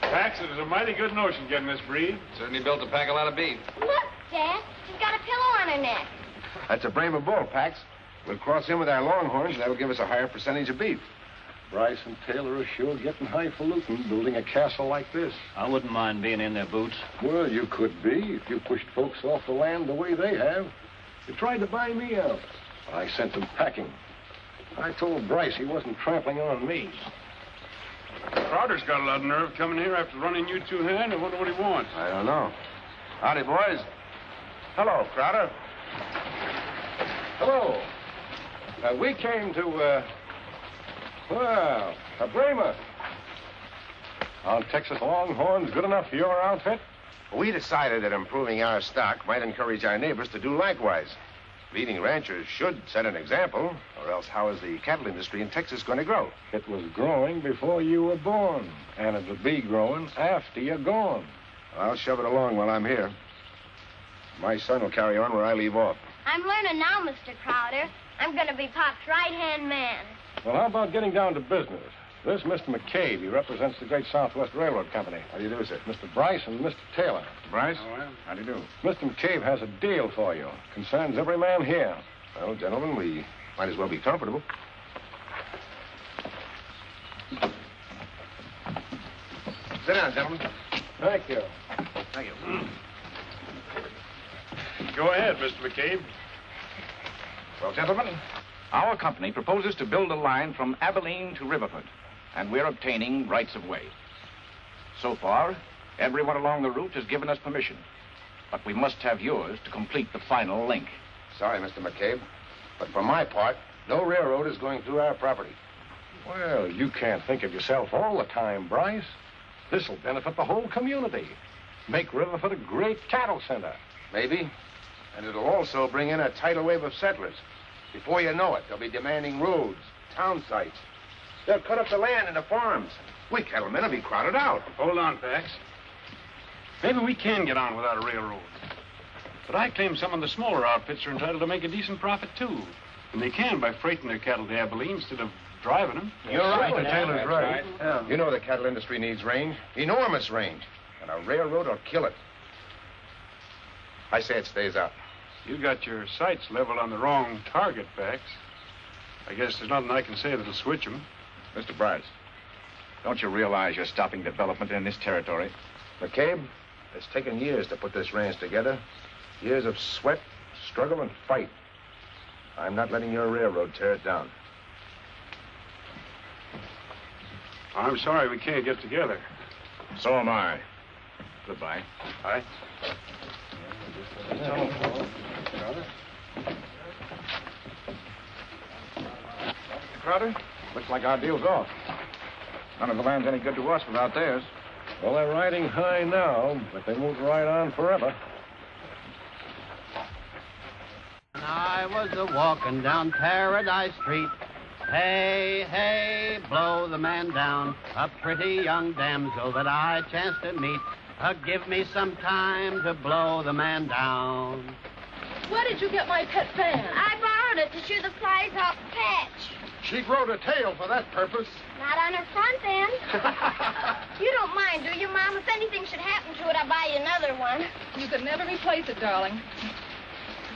Pax, it is a mighty good notion getting this breed. Certainly built to pack a lot of beef. Look, Dad. She's got a pillow on her neck. That's a Brahma bull, Pax. We'll cross in with our longhorns, and that'll give us a higher percentage of beef. Bryce and Taylor are sure getting highfalutin building a castle like this. I wouldn't mind being in their boots. Well, you could be if you pushed folks off the land the way they have. You tried to buy me out. I sent them packing. I told Bryce he wasn't trampling on me. Crowder's got a lot of nerve coming here after running you two hand. I wonder what he wants. I don't know. Howdy, boys. Hello, Crowder. Hello. Uh, we came to, uh, well, a Brahma. Are Texas Longhorns good enough for your outfit? We decided that improving our stock might encourage our neighbors to do likewise. Leading ranchers should set an example, or else how is the cattle industry in Texas going to grow? It was growing before you were born, and it'll be growing after you're gone. I'll shove it along while I'm here. My son will carry on where I leave off. I'm learning now, Mr. Crowder. I'm going to be Pop's right-hand man. Well, how about getting down to business? This Mr. McCabe, he represents the Great Southwest Railroad Company. How do you do, sir? Mr. Bryce and Mr. Taylor. Bryce? Oh, well. How do you do? Mr. McCabe has a deal for you. Concerns every man here. Well, gentlemen, we might as well be comfortable. Sit down, gentlemen. Thank you. Thank you. Mm. Go ahead, Mr. McCabe. Well, gentlemen, our company proposes to build a line from Abilene to Riverford, and we're obtaining rights of way. So far, everyone along the route has given us permission, but we must have yours to complete the final link. Sorry, Mr. McCabe, but for my part, no railroad is going through our property. Well, you can't think of yourself all the time, Bryce. This'll benefit the whole community. Make Riverford a great cattle center. Maybe. And it'll also bring in a tidal wave of settlers. Before you know it, they'll be demanding roads, town sites. They'll cut up the land and the farms. We cattlemen will be crowded out. Hold on, Pax. Maybe we can get on without a railroad. But I claim some of the smaller outfits are entitled to make a decent profit, too. And they can by freighting their cattle to Abilene instead of driving them. You're right, the Yeah, Taylor's that's right. right. You know the cattle industry needs range, enormous range. And a railroad will kill it. I say it stays out. You got your sights leveled on the wrong target, Pax. I guess there's nothing I can say that'll switch them. Mr. Bryce, don't you realize you're stopping development in this territory? McCabe, it's taken years to put this ranch together. Years of sweat, struggle, and fight. I'm not letting your railroad tear it down. I'm sorry we can't get together. So am I. Goodbye. Bye. Crowder, looks like our deal's off. None of the land's any good to us without theirs. Well, they're riding high now, but they won't ride on forever. I was a walking down Paradise Street. Hey, hey, blow the man down. A pretty young damsel that I chanced to meet. Uh, give me some time to blow the man down. Where did you get my pet fan? I borrowed it to shoo the flies off the patch. She growed a tail for that purpose. Not on her front end. you don't mind, do you, Mom? If anything should happen to it, I'll buy you another one. You could never replace it, darling.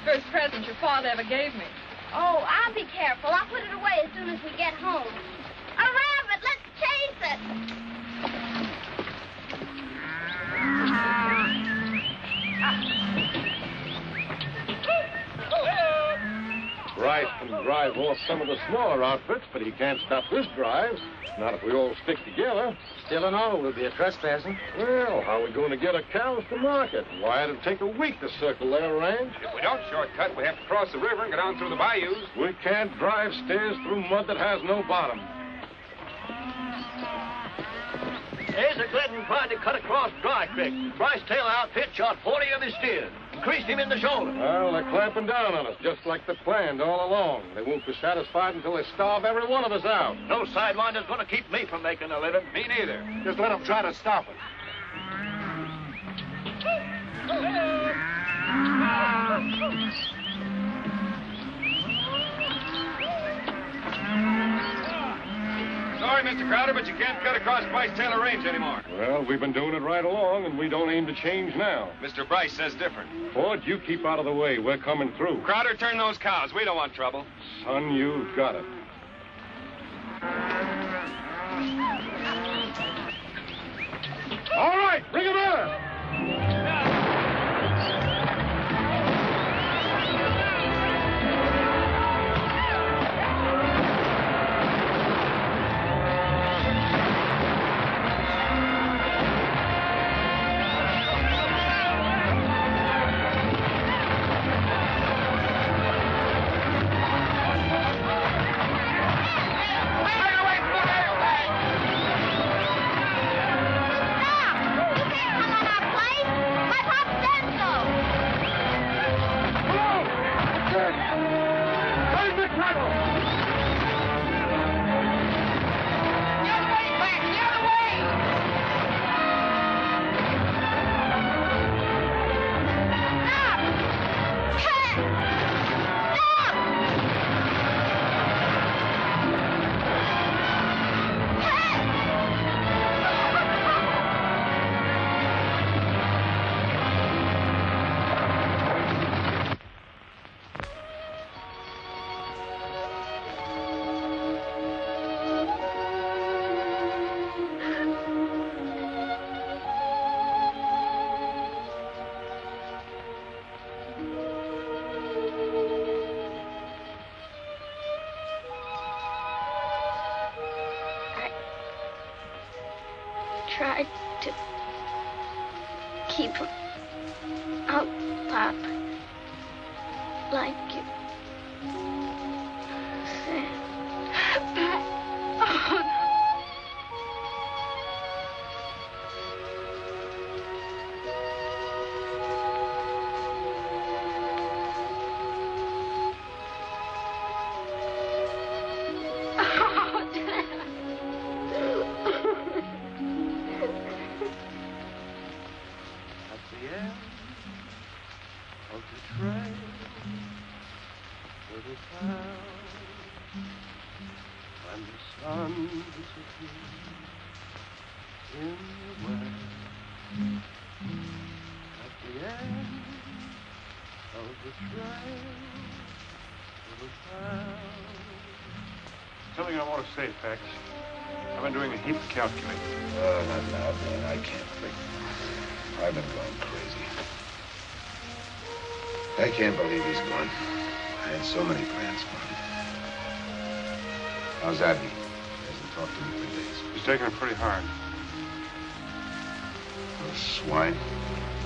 First present your father ever gave me. Oh, I'll be careful. I'll put it away as soon as we get home. A rabbit! Let's chase it! Ah. Bryce can drive off some of the smaller outfits, but he can't stop this drive. Not if we all stick together. Still and all, we'll be a trespassing. Well, how are we going to get our cows to market? Why, it'll take a week to circle their range. If we don't shortcut, we have to cross the river and go down through the bayous. We can't drive stairs through mud that has no bottom. Asa Clinton tried to cut across Dry Creek. Bryce Taylor outfit shot 40 of his steers and creased him in the shoulder. Well, they're clamping down on us, just like they planned all along. They won't be satisfied until they starve every one of us out. No sidewinder's going to keep me from making a living. Me neither. Just let them try to stop it. Sorry, Mr. Crowder, but you can't cut across Bryce Taylor Range anymore. Well, we've been doing it right along, and we don't aim to change now. Mr. Bryce says different. Ford, you keep out of the way. We're coming through. Crowder, turn those cows. We don't want trouble. Son, you've got it. All right, bring him in. Something I want to say, Pax. I've been doing a heap of calculating. Oh, not now, man. I can't think. I've been going crazy. I can't believe he's gone. I had so many plans for him. How's Abby? He hasn't talked to me for days. He's taking it pretty hard. Those swine.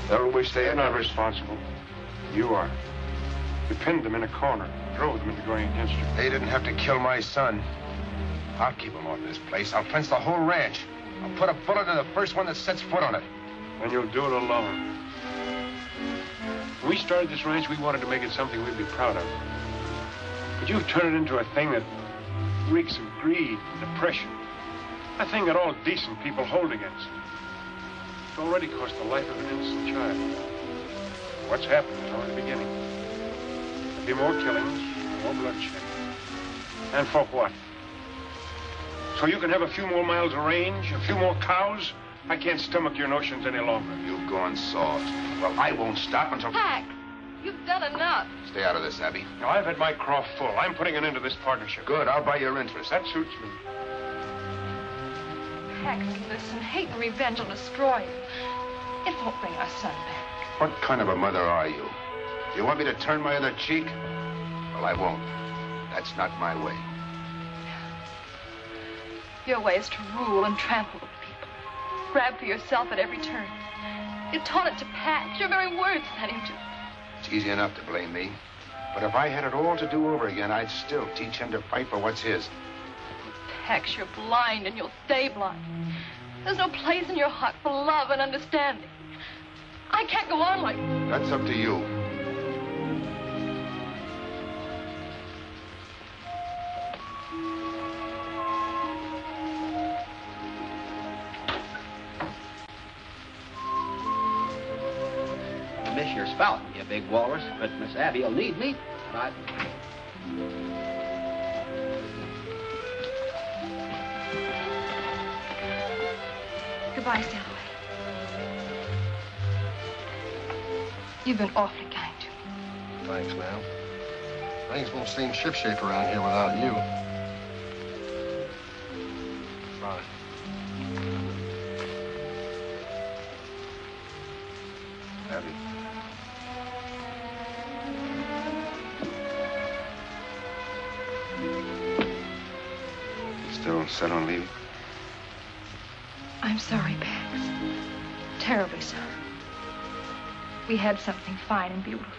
They'll wish they They're had not responsible. You are. You pinned them in a corner, drove them into going against you. They didn't have to kill my son. I'll keep him off this place. I'll fence the whole ranch. I'll put a bullet in the first one that sets foot on it. And you'll do it alone. When we started this ranch, we wanted to make it something we'd be proud of. But you've turned it into a thing that reeks of greed and depression. A thing that all decent people hold against. It's already cost the life of an innocent child. What's happened is only the beginning. There'll be more killings, more bloodshed. And for what? So you can have a few more miles of range, a few more cows? I can't stomach your notions any longer. You've gone soft. Well, I won't stop until... Pack, you've done enough. Stay out of this, Abby. Now, I've had my craw full. I'm putting an end to this partnership. Good, I'll buy your interest. That suits me. Pax, listen, hate and revenge will destroy you. It won't bring our son back. What kind of a mother are you? Do You want me to turn my other cheek? Well, I won't. That's not my way. Your way is to rule and trample the people. Grab for yourself at every turn. You taught it to Pax. Your very words led him to. It's easy enough to blame me. But if I had it all to do over again, I'd still teach him to fight for what's his. Pax, you're blind and you'll stay blind. There's no place in your heart for love and understanding. I can't go on like That's up to you. You miss your you big walrus, but Miss Abby will need me. Right. Goodbye, Sailaway. You've been awfully kind to me. Thanks, ma'am. Things won't seem shipshape around here without you. Bye. Abby. Still set on leaving? I'm sorry, Pax. Terribly sorry. We had something fine and beautiful.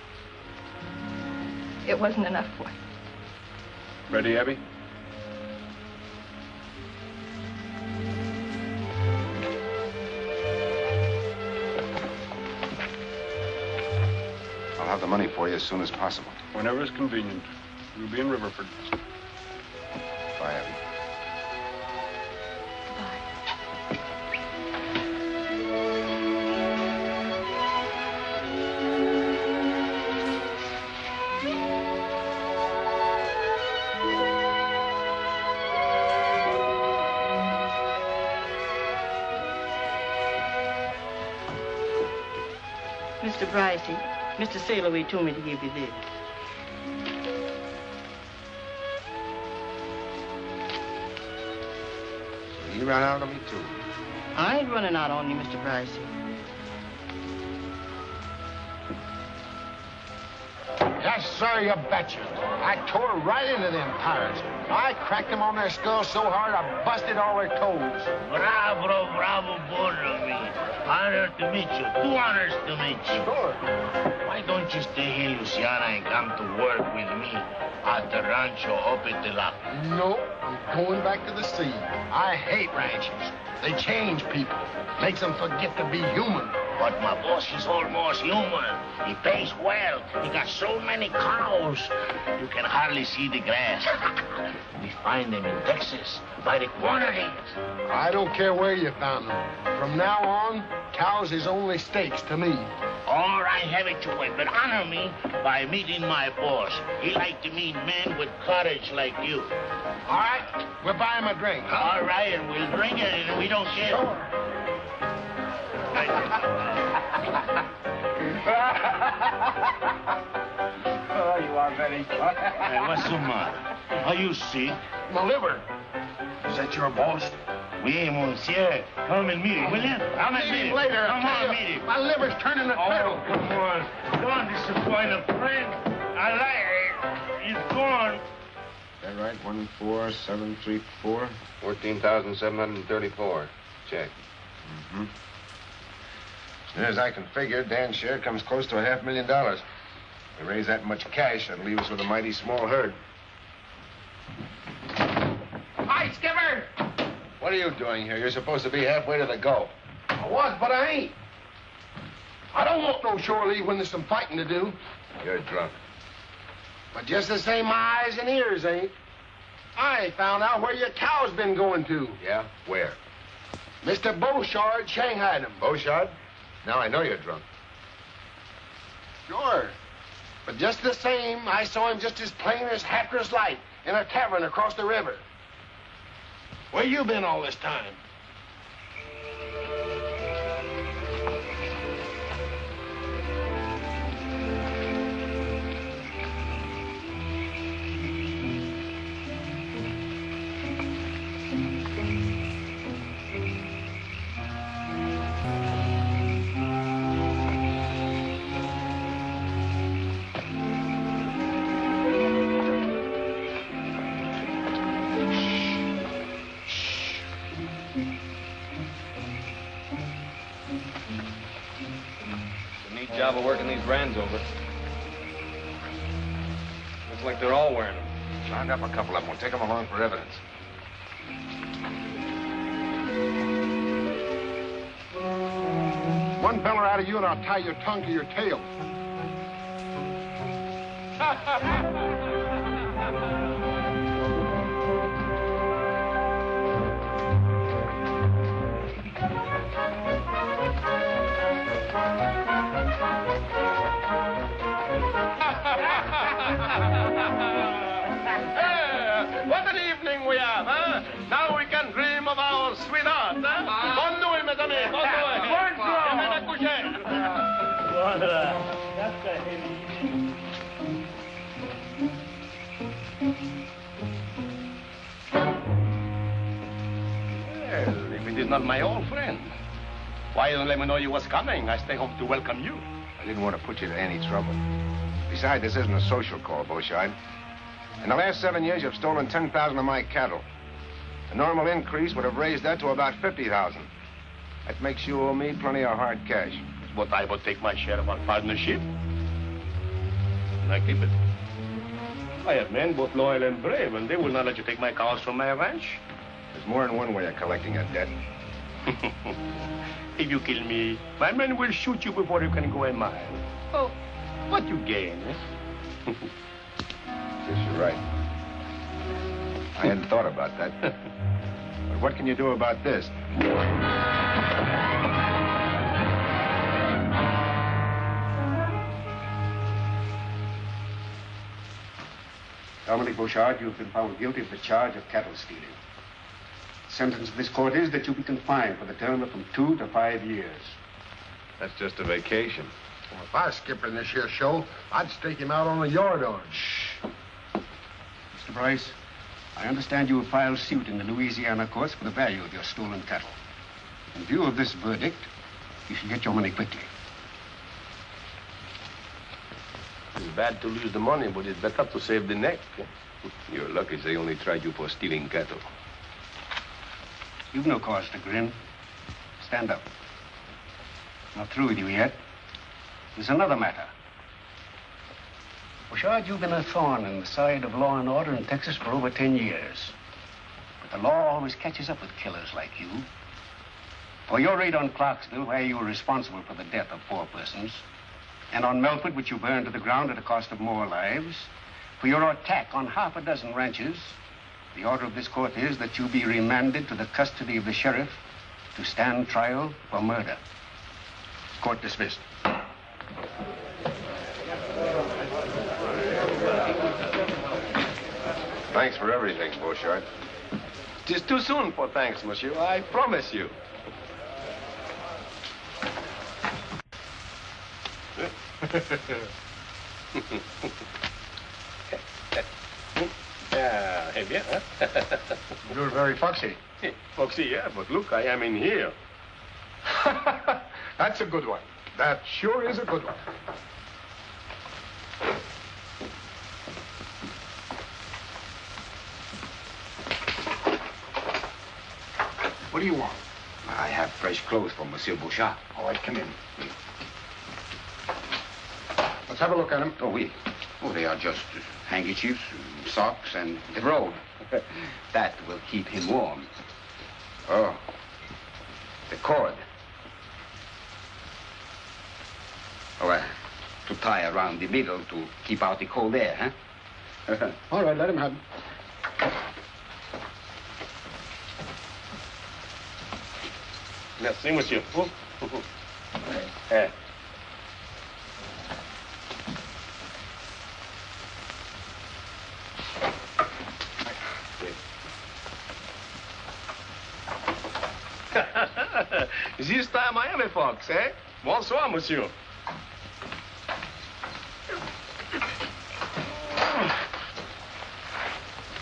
It wasn't enough for you. Ready, Abby? I'll have the money for you as soon as possible. Whenever it's convenient. We'll be in Riverford. Bye, Abby. Mr. Sailaway told me to give you this. You ran out on me, too. I ain't running out on you, Mr. Brycey. Yes, sir, you betcha. I tore right into them pirates. I cracked them on their skulls so hard I busted all their toes. Bravo, bravo, border me. Honor to meet you. Two honors to meet you. Sure. Why don't you stay here, Luciana, and come to work with me at the Rancho la... No, I'm going back to the sea. I hate ranches. They change people. Makes them forget to be human. But my boss is almost human. He pays well. He got so many cows, you can hardly see the grass. we find them in Texas by the quantities. I don't care where you found them. From now on, cows is only steaks to me. All right, have it your way, but honor me by meeting my boss. He like to meet men with courage like you. All right, we'll buy him a drink. All right, and we'll drink it, and we don't care. Sure. oh, you are very funny. Hey, what's the matter? Are you sick? My liver. Is that your boss? Oui, monsieur. Come and meet him, will you? Come and Meet meet him him. later. Come I'll on, meet him. My liver's turning a Oh, turtle. come on. Don't disappoint a friend. I like it. He's gone. That right? One four seven three four. Fourteen thousand seven hundred and thirty-four. Check. Mm-hmm. As near as I can figure, Dan's share comes close to a half million dollars. If We raise that much cash, that'll leave us with a mighty small herd. Hi, Skipper. What are you doing here? You're supposed to be halfway to the Gulf. I was, but I ain't. I don't want no shore leave when there's some fighting to do. You're drunk. But just the same, my eyes and ears ain't. I found out where your cow's been going to. Yeah? Where? Mr. Beauchard shanghaied him. Beauchard? Now I know you're drunk. Sure. But just the same, I saw him just as plain as Hatteras light in a tavern across the river. Where you been all this time? grand's over. Looks like they're all wearing them. Round up a couple of them. We'll take them along for evidence. One feller out of you and I'll tie your tongue to your tail. what an evening we have, huh? Now we can dream of our sweetheart, huh? Bon nuit, mesdames Johnny, go to it. Well, if it is not my old friend, why you don't let me know you was coming? I stay home to welcome you. I didn't want to put you to any trouble. Besides, this isn't a social call, Beauchard. In the last seven years, you've stolen 10,000 of my cattle. A normal increase would have raised that to about 50,000. That makes you owe me plenty of hard cash. But I will take my share of our partnership. And I keep it. I have men both loyal and brave, and they will not let you take my cows from my ranch. There's more than one way of collecting a debt. if you kill me, my men will shoot you before you can go a mile. Oh, what you gain, eh? Yes, you're right. I hadn't thought about that. but what can you do about this? Dominique Beauchard, you've been found guilty of the charge of cattle stealing. The sentence of this court is that you be confined for the term of from two to five years. That's just a vacation. Well, if I was skipping this here show, I'd stake him out on a yard arm. Mr. Bryce, I understand you have filed suit in the Louisiana courts for the value of your stolen cattle. In view of this verdict, you should get your money quickly. It's bad to lose the money, but it's better to save the neck. You're lucky they only tried you for stealing cattle. You've no cause to grin. Stand up. Not through with you yet. There's another matter. Beauchard, you've been a thorn in the side of law and order in Texas for over 10 years. But the law always catches up with killers like you. For your raid on Clarksville, where you were responsible for the death of four persons, and on Melford, which you burned to the ground at a cost of more lives, for your attack on half a dozen ranches, the order of this court is that you be remanded to the custody of the sheriff to stand trial for murder. Court dismissed. Thanks for everything, Beauchard. It is too soon for thanks, monsieur. I promise you. yeah, hey, eh bien, huh? You're very foxy. Foxy, yeah, but look, I am in here. That's a good one. That sure is a good one. What do you want? I have fresh clothes for Monsieur Beauchard. All right, come in. Let's have a look at them. Oh, oui. Oh, they are just handkerchiefs, socks, and the robe. that will keep him warm. Oh, the cord. Oh, uh, to tie around the middle to keep out the cold air, huh? All right, let him have them. Merci, monsieur. Eh. this time I am a fox, eh? Bonsoir, monsieur.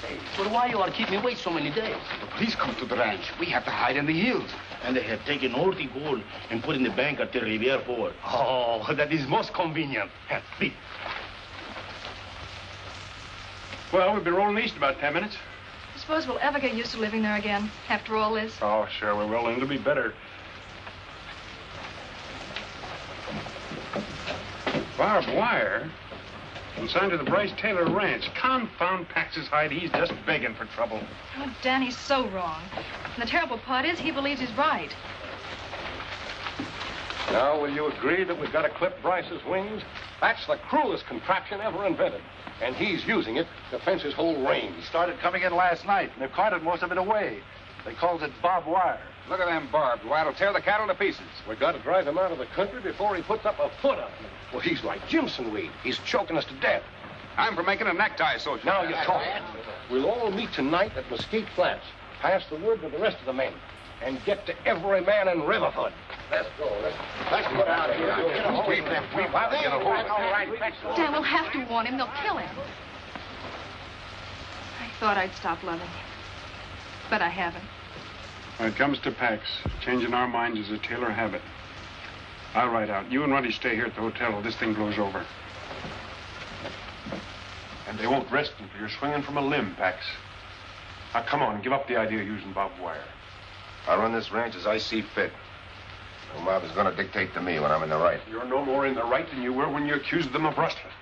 Hey, but why you are keep me wait so many days? The police come to the ranch. We have to hide in the hills. And they have taken all the gold and put in the bank at the Riverford. Oh, that is most convenient. Please. Well, we'll be rolling east about ten minutes. I suppose we'll ever get used to living there again after all this. Oh, sure, we will, and it'll be better. Barbed wire? Consigned to the Bryce Taylor Ranch. Confound Pax's hide. He's just begging for trouble. Oh, Danny's so wrong. And the terrible part is he believes he's right. Now, will you agree that we've got to clip Bryce's wings? That's the cruelest contraption ever invented. And he's using it to fence his whole range. He started coming in last night, and they've carted most of it away. They called it barbed wire. Look at them barbed wire. It'll tear the cattle to pieces. We've got to drive him out of the country before he puts up a foot on it. Well, he's like Jimson Weed. He's choking us to death. I'm for making a necktie, soldier. Now you talk. We'll all meet tonight at Mesquite Flats. Pass the word to the rest of the men. and get to every man in Riverford. Let's go. Let's, let's get out of here. Get a hold We've, we've got to get a hold of it. Dan, we'll have to warn him. They'll kill him. I thought I'd stop loving him. But I haven't. When it comes to Pax, changing our minds is a Taylor habit. I'll ride out. You and Runty stay here at the hotel till this thing blows over. And they won't rest until you're swinging from a limb, Pax. Now, come on, give up the idea of using barbed wire. I'll run this ranch as I see fit. No mob is going to dictate to me when I'm in the right. You're no more in the right than you were when you accused them of rustling.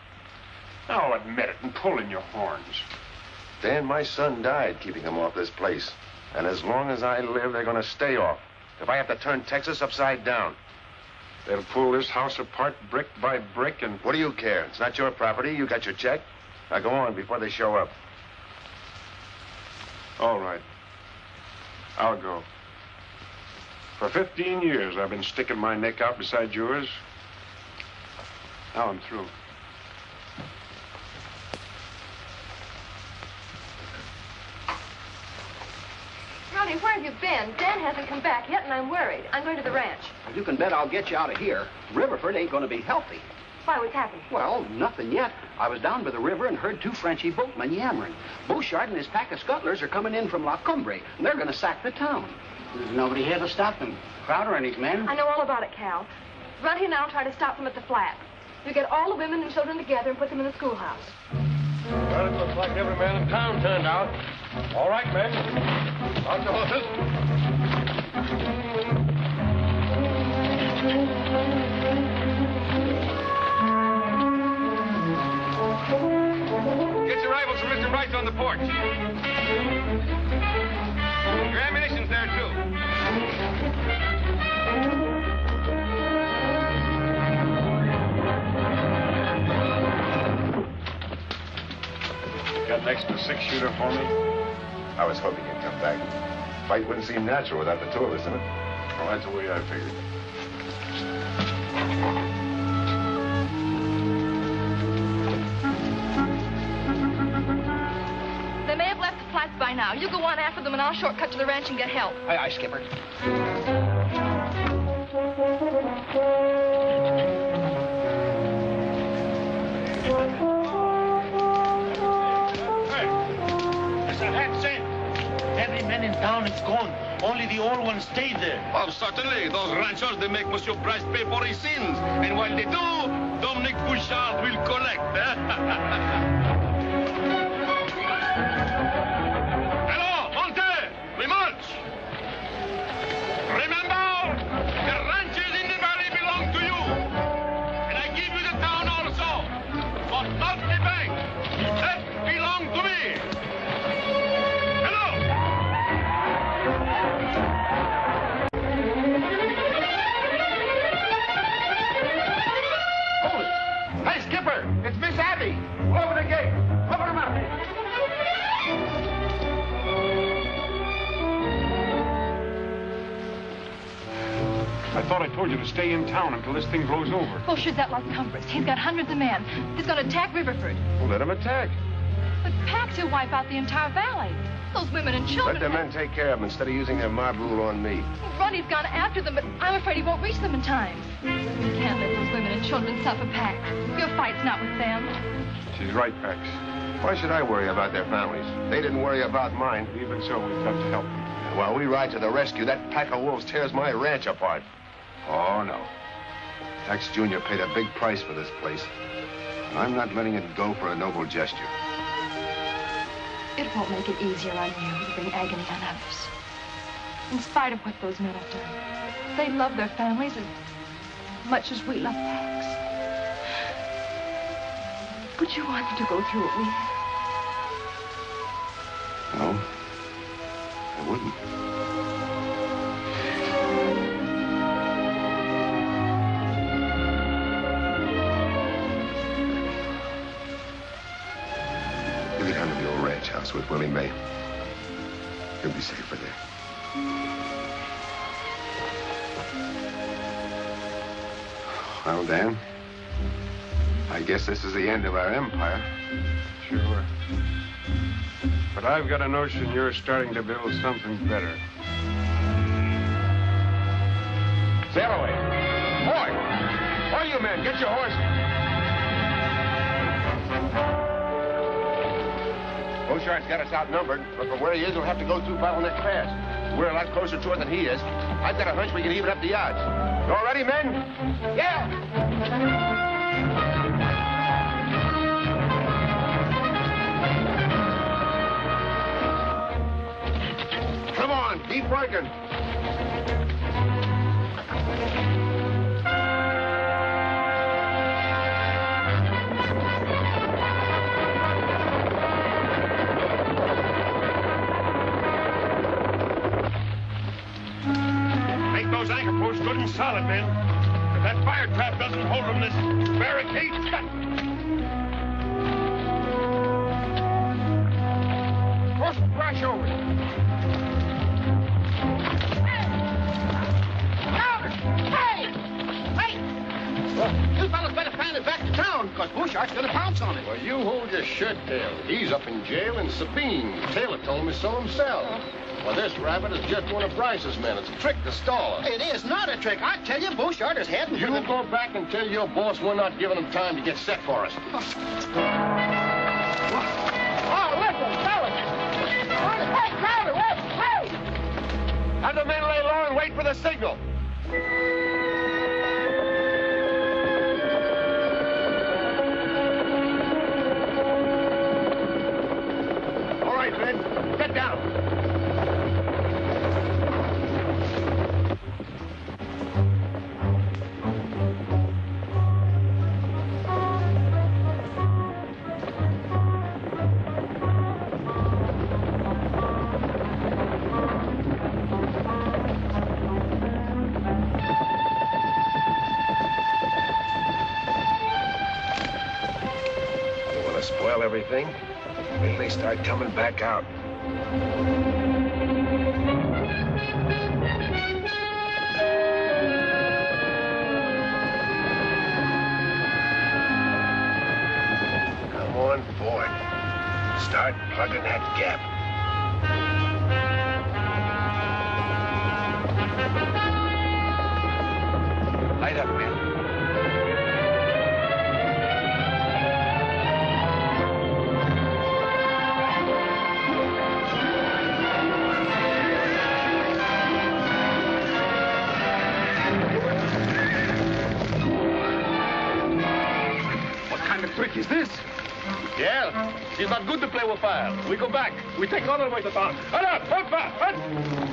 Now admit it and pull in your horns. Dan, my son died keeping them off this place. And as long as I live, they're going to stay off. If I have to turn Texas upside down. They'll pull this house apart brick by brick and... What do you care? It's not your property. You got your check. Now go on before they show up. All right. I'll go. For 15 years, I've been sticking my neck out beside yours. Now I'm through. Runty, where have you been? Dan hasn't come back yet, and I'm worried. I'm going to the ranch. You can bet I'll get you out of here. Riverford ain't going to be healthy. Why, what's happened? Well, nothing yet. I was down by the river and heard two Frenchy boatmen yammering. Beauchard and his pack of scuttlers are coming in from La Cumbre, and they're going to sack the town. There's nobody here to stop them. Crowder and his men. I know all about it, Cal. Run here now and try to stop them at the flat. You get all the women and children together and put them in the schoolhouse. Well, it looks like every man in town turned out. All right, men. On the horses. Get your rifles from Mr. Bryce on the porch. Your ammunition's there, too. Got an extra six-shooter for me? I was hoping you'd come back. Fight wouldn't seem natural without the two of us in it. Well, that's the way I figured. They may have left the flats by now. You go on after them, and I'll shortcut to the ranch and get help. Aye, aye, Skipper. Only the old ones stay there. Oh, certainly. Those ranchers, they make Monsieur Bryce pay for his sins. And while they do, Dominique Beauchard will collect. Eh? told you to stay in town until this thing blows over. Oh, Beauchard's that Las Cumbres. He's got hundreds of men. He's going to attack Riverford. Well, let him attack. But Pax will wipe out the entire valley. Those women and children. Let the men take care of them instead of using their mob rule on me. Runty's gone after them, but I'm afraid he won't reach them in time. We can't let those women and children suffer, Pax. Your fight's not with them. She's right, Pax. Why should I worry about their families? They didn't worry about mine. Even so, we've got to help them. And while we ride to the rescue, that pack of wolves tears my ranch apart. Oh, no. Tex Jr. paid a big price for this place. And I'm not letting it go for a noble gesture. It won't make it easier on you to bring agony on others. In spite of what those men have done, they love their families as much as we love Pax. Would you want them to go through what we have? No, I wouldn't. With Willie May. You'll be safer there. Well, Dan, I guess this is the end of our empire. Sure. But I've got a notion you're starting to build something better. Sailaway. Boy! All you men, get your horse. Beauchard's got us outnumbered, but from where he is, we'll have to go through Bottleneck Pass. We're a lot closer to it than he is. I've got a hunch we can even up the odds. You all ready, men? Yeah! Come on, keep working. Good and solid, men. If that fire trap doesn't hold them, this barricade's cut. Push the brush over. Hey! Hey! You fellas better fan it back to town, because Beauchard's gonna pounce on it. Well, you hold your shirt tail. He's up in jail in Sabine. Taylor told me so himself. Uh-huh. Well, this rabbit is just one of Bryce's men. It's a trick to stall us. It is not a trick. I tell you, Beauchard is heading You the... go back and tell your boss we're not giving him time to get set for us. Oh, listen, fellas! Hey, Crowder, wait! Hey! Have the men lay low and wait for the signal. All right, men, get down. Wait they start coming back out. Come on forward. Start plugging that gap. We go back. We take other way to town. Hurry up! Hop, hop,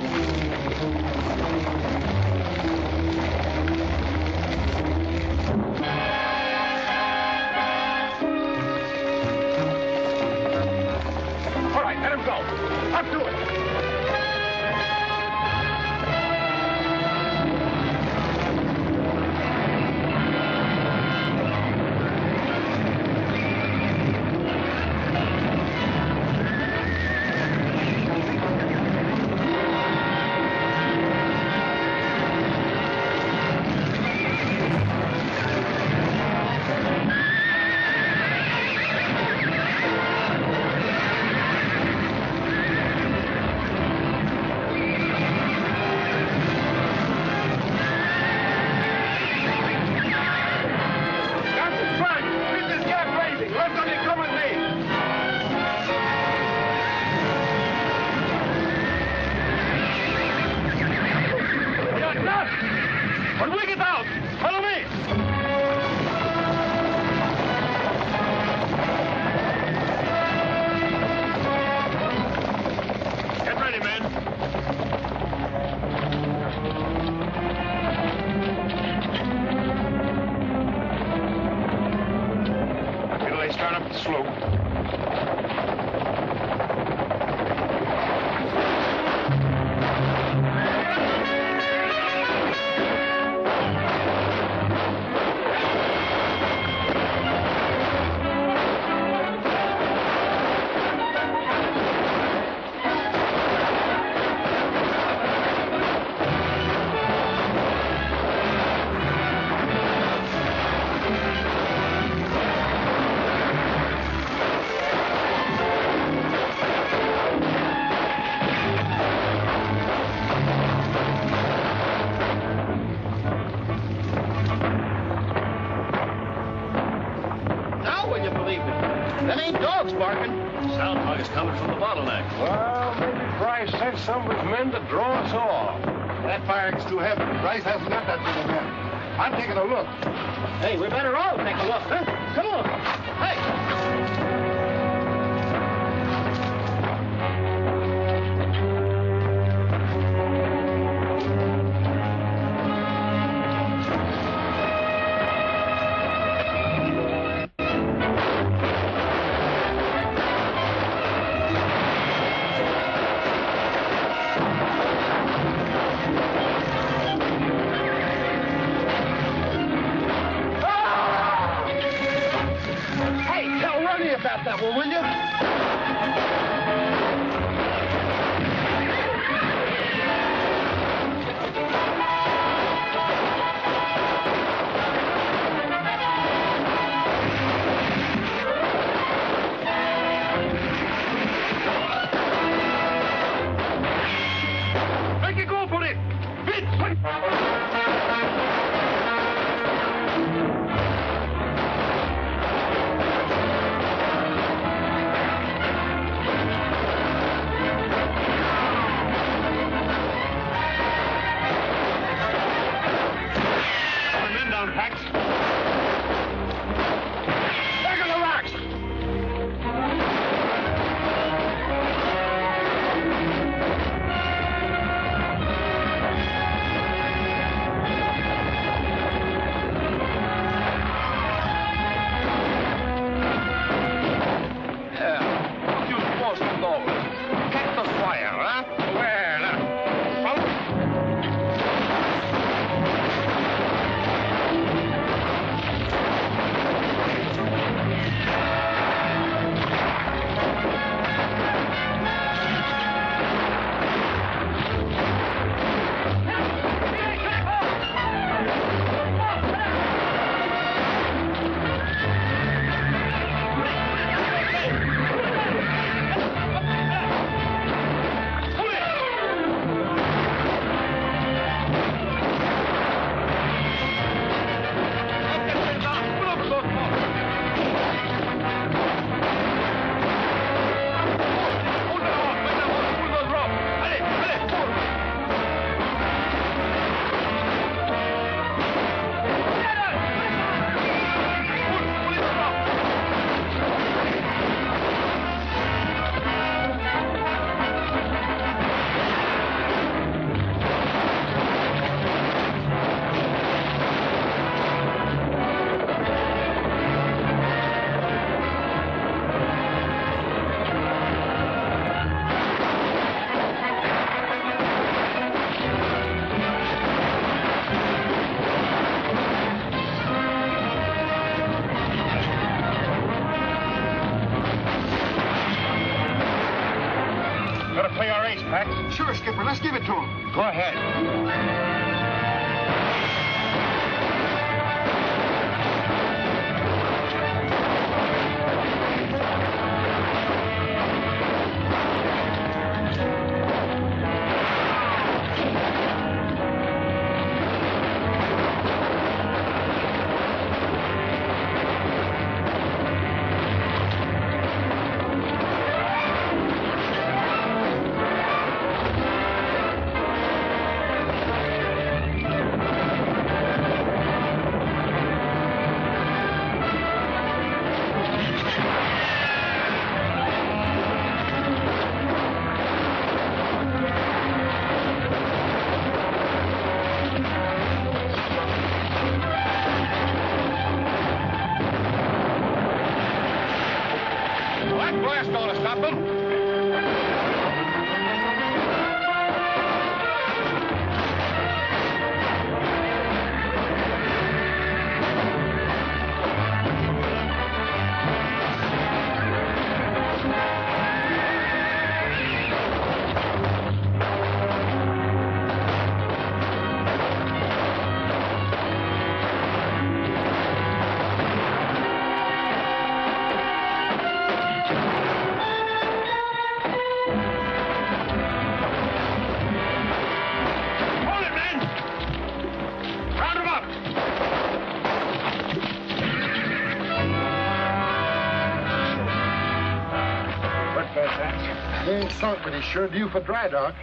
sunk, but he's sure due for dry dock.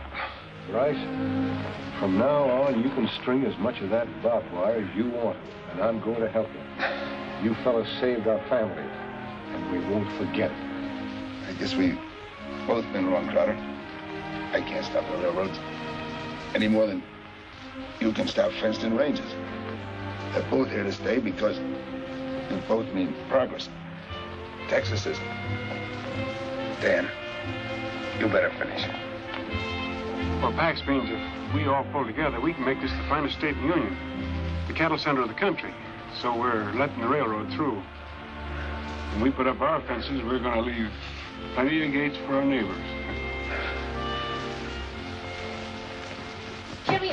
Bryce, from now on, you can string as much of that barbed wire as you want, and I'm going to help you. You fellas saved our family, and we won't forget it. I guess we've both been wrong, Crowder. I can't stop the railroads any more than you can stop fenced-in ranges. They're both here to stay because they both mean progress. Texas is... Dan, you better finish. it. Well, Pax means if we all pull together, we can make this the finest state in the Union. The cattle center of the country. So we're letting the railroad through. When we put up our fences, we're going to leave plenty of gates for our neighbors. Jimmy,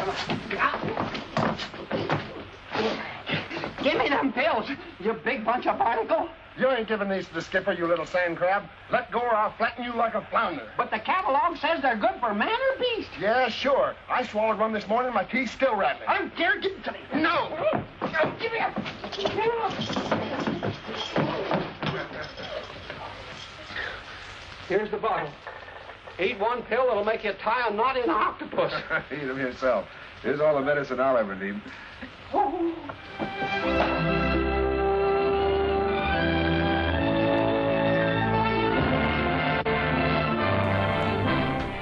Give me them pills, you big bunch of barnacle. You ain't giving these to the skipper, you little sand crab. Let go or I'll flatten you like a flounder. But the catalog says they're good for man or beast. Yeah, sure. I swallowed one this morning, my teeth still rattling. I don't care, give it to me. No! No, give me a... Here's the bottle. Eat one pill, it'll make you tie a knot in an octopus. Eat them yourself. Here's all the medicine I'll ever need.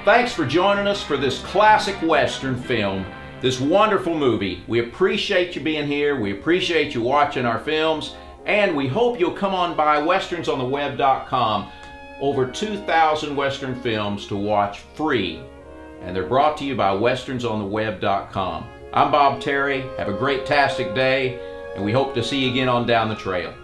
Thanks for joining us for this classic Western film, this wonderful movie. We appreciate you being here. We appreciate you watching our films. And we hope you'll come on by westernsontheweb.com. Over 2,000 Western films to watch free. And they're brought to you by westernsontheweb.com. I'm Bob Terry. Have a great tastic day. And we hope to see you again on Down the Trail.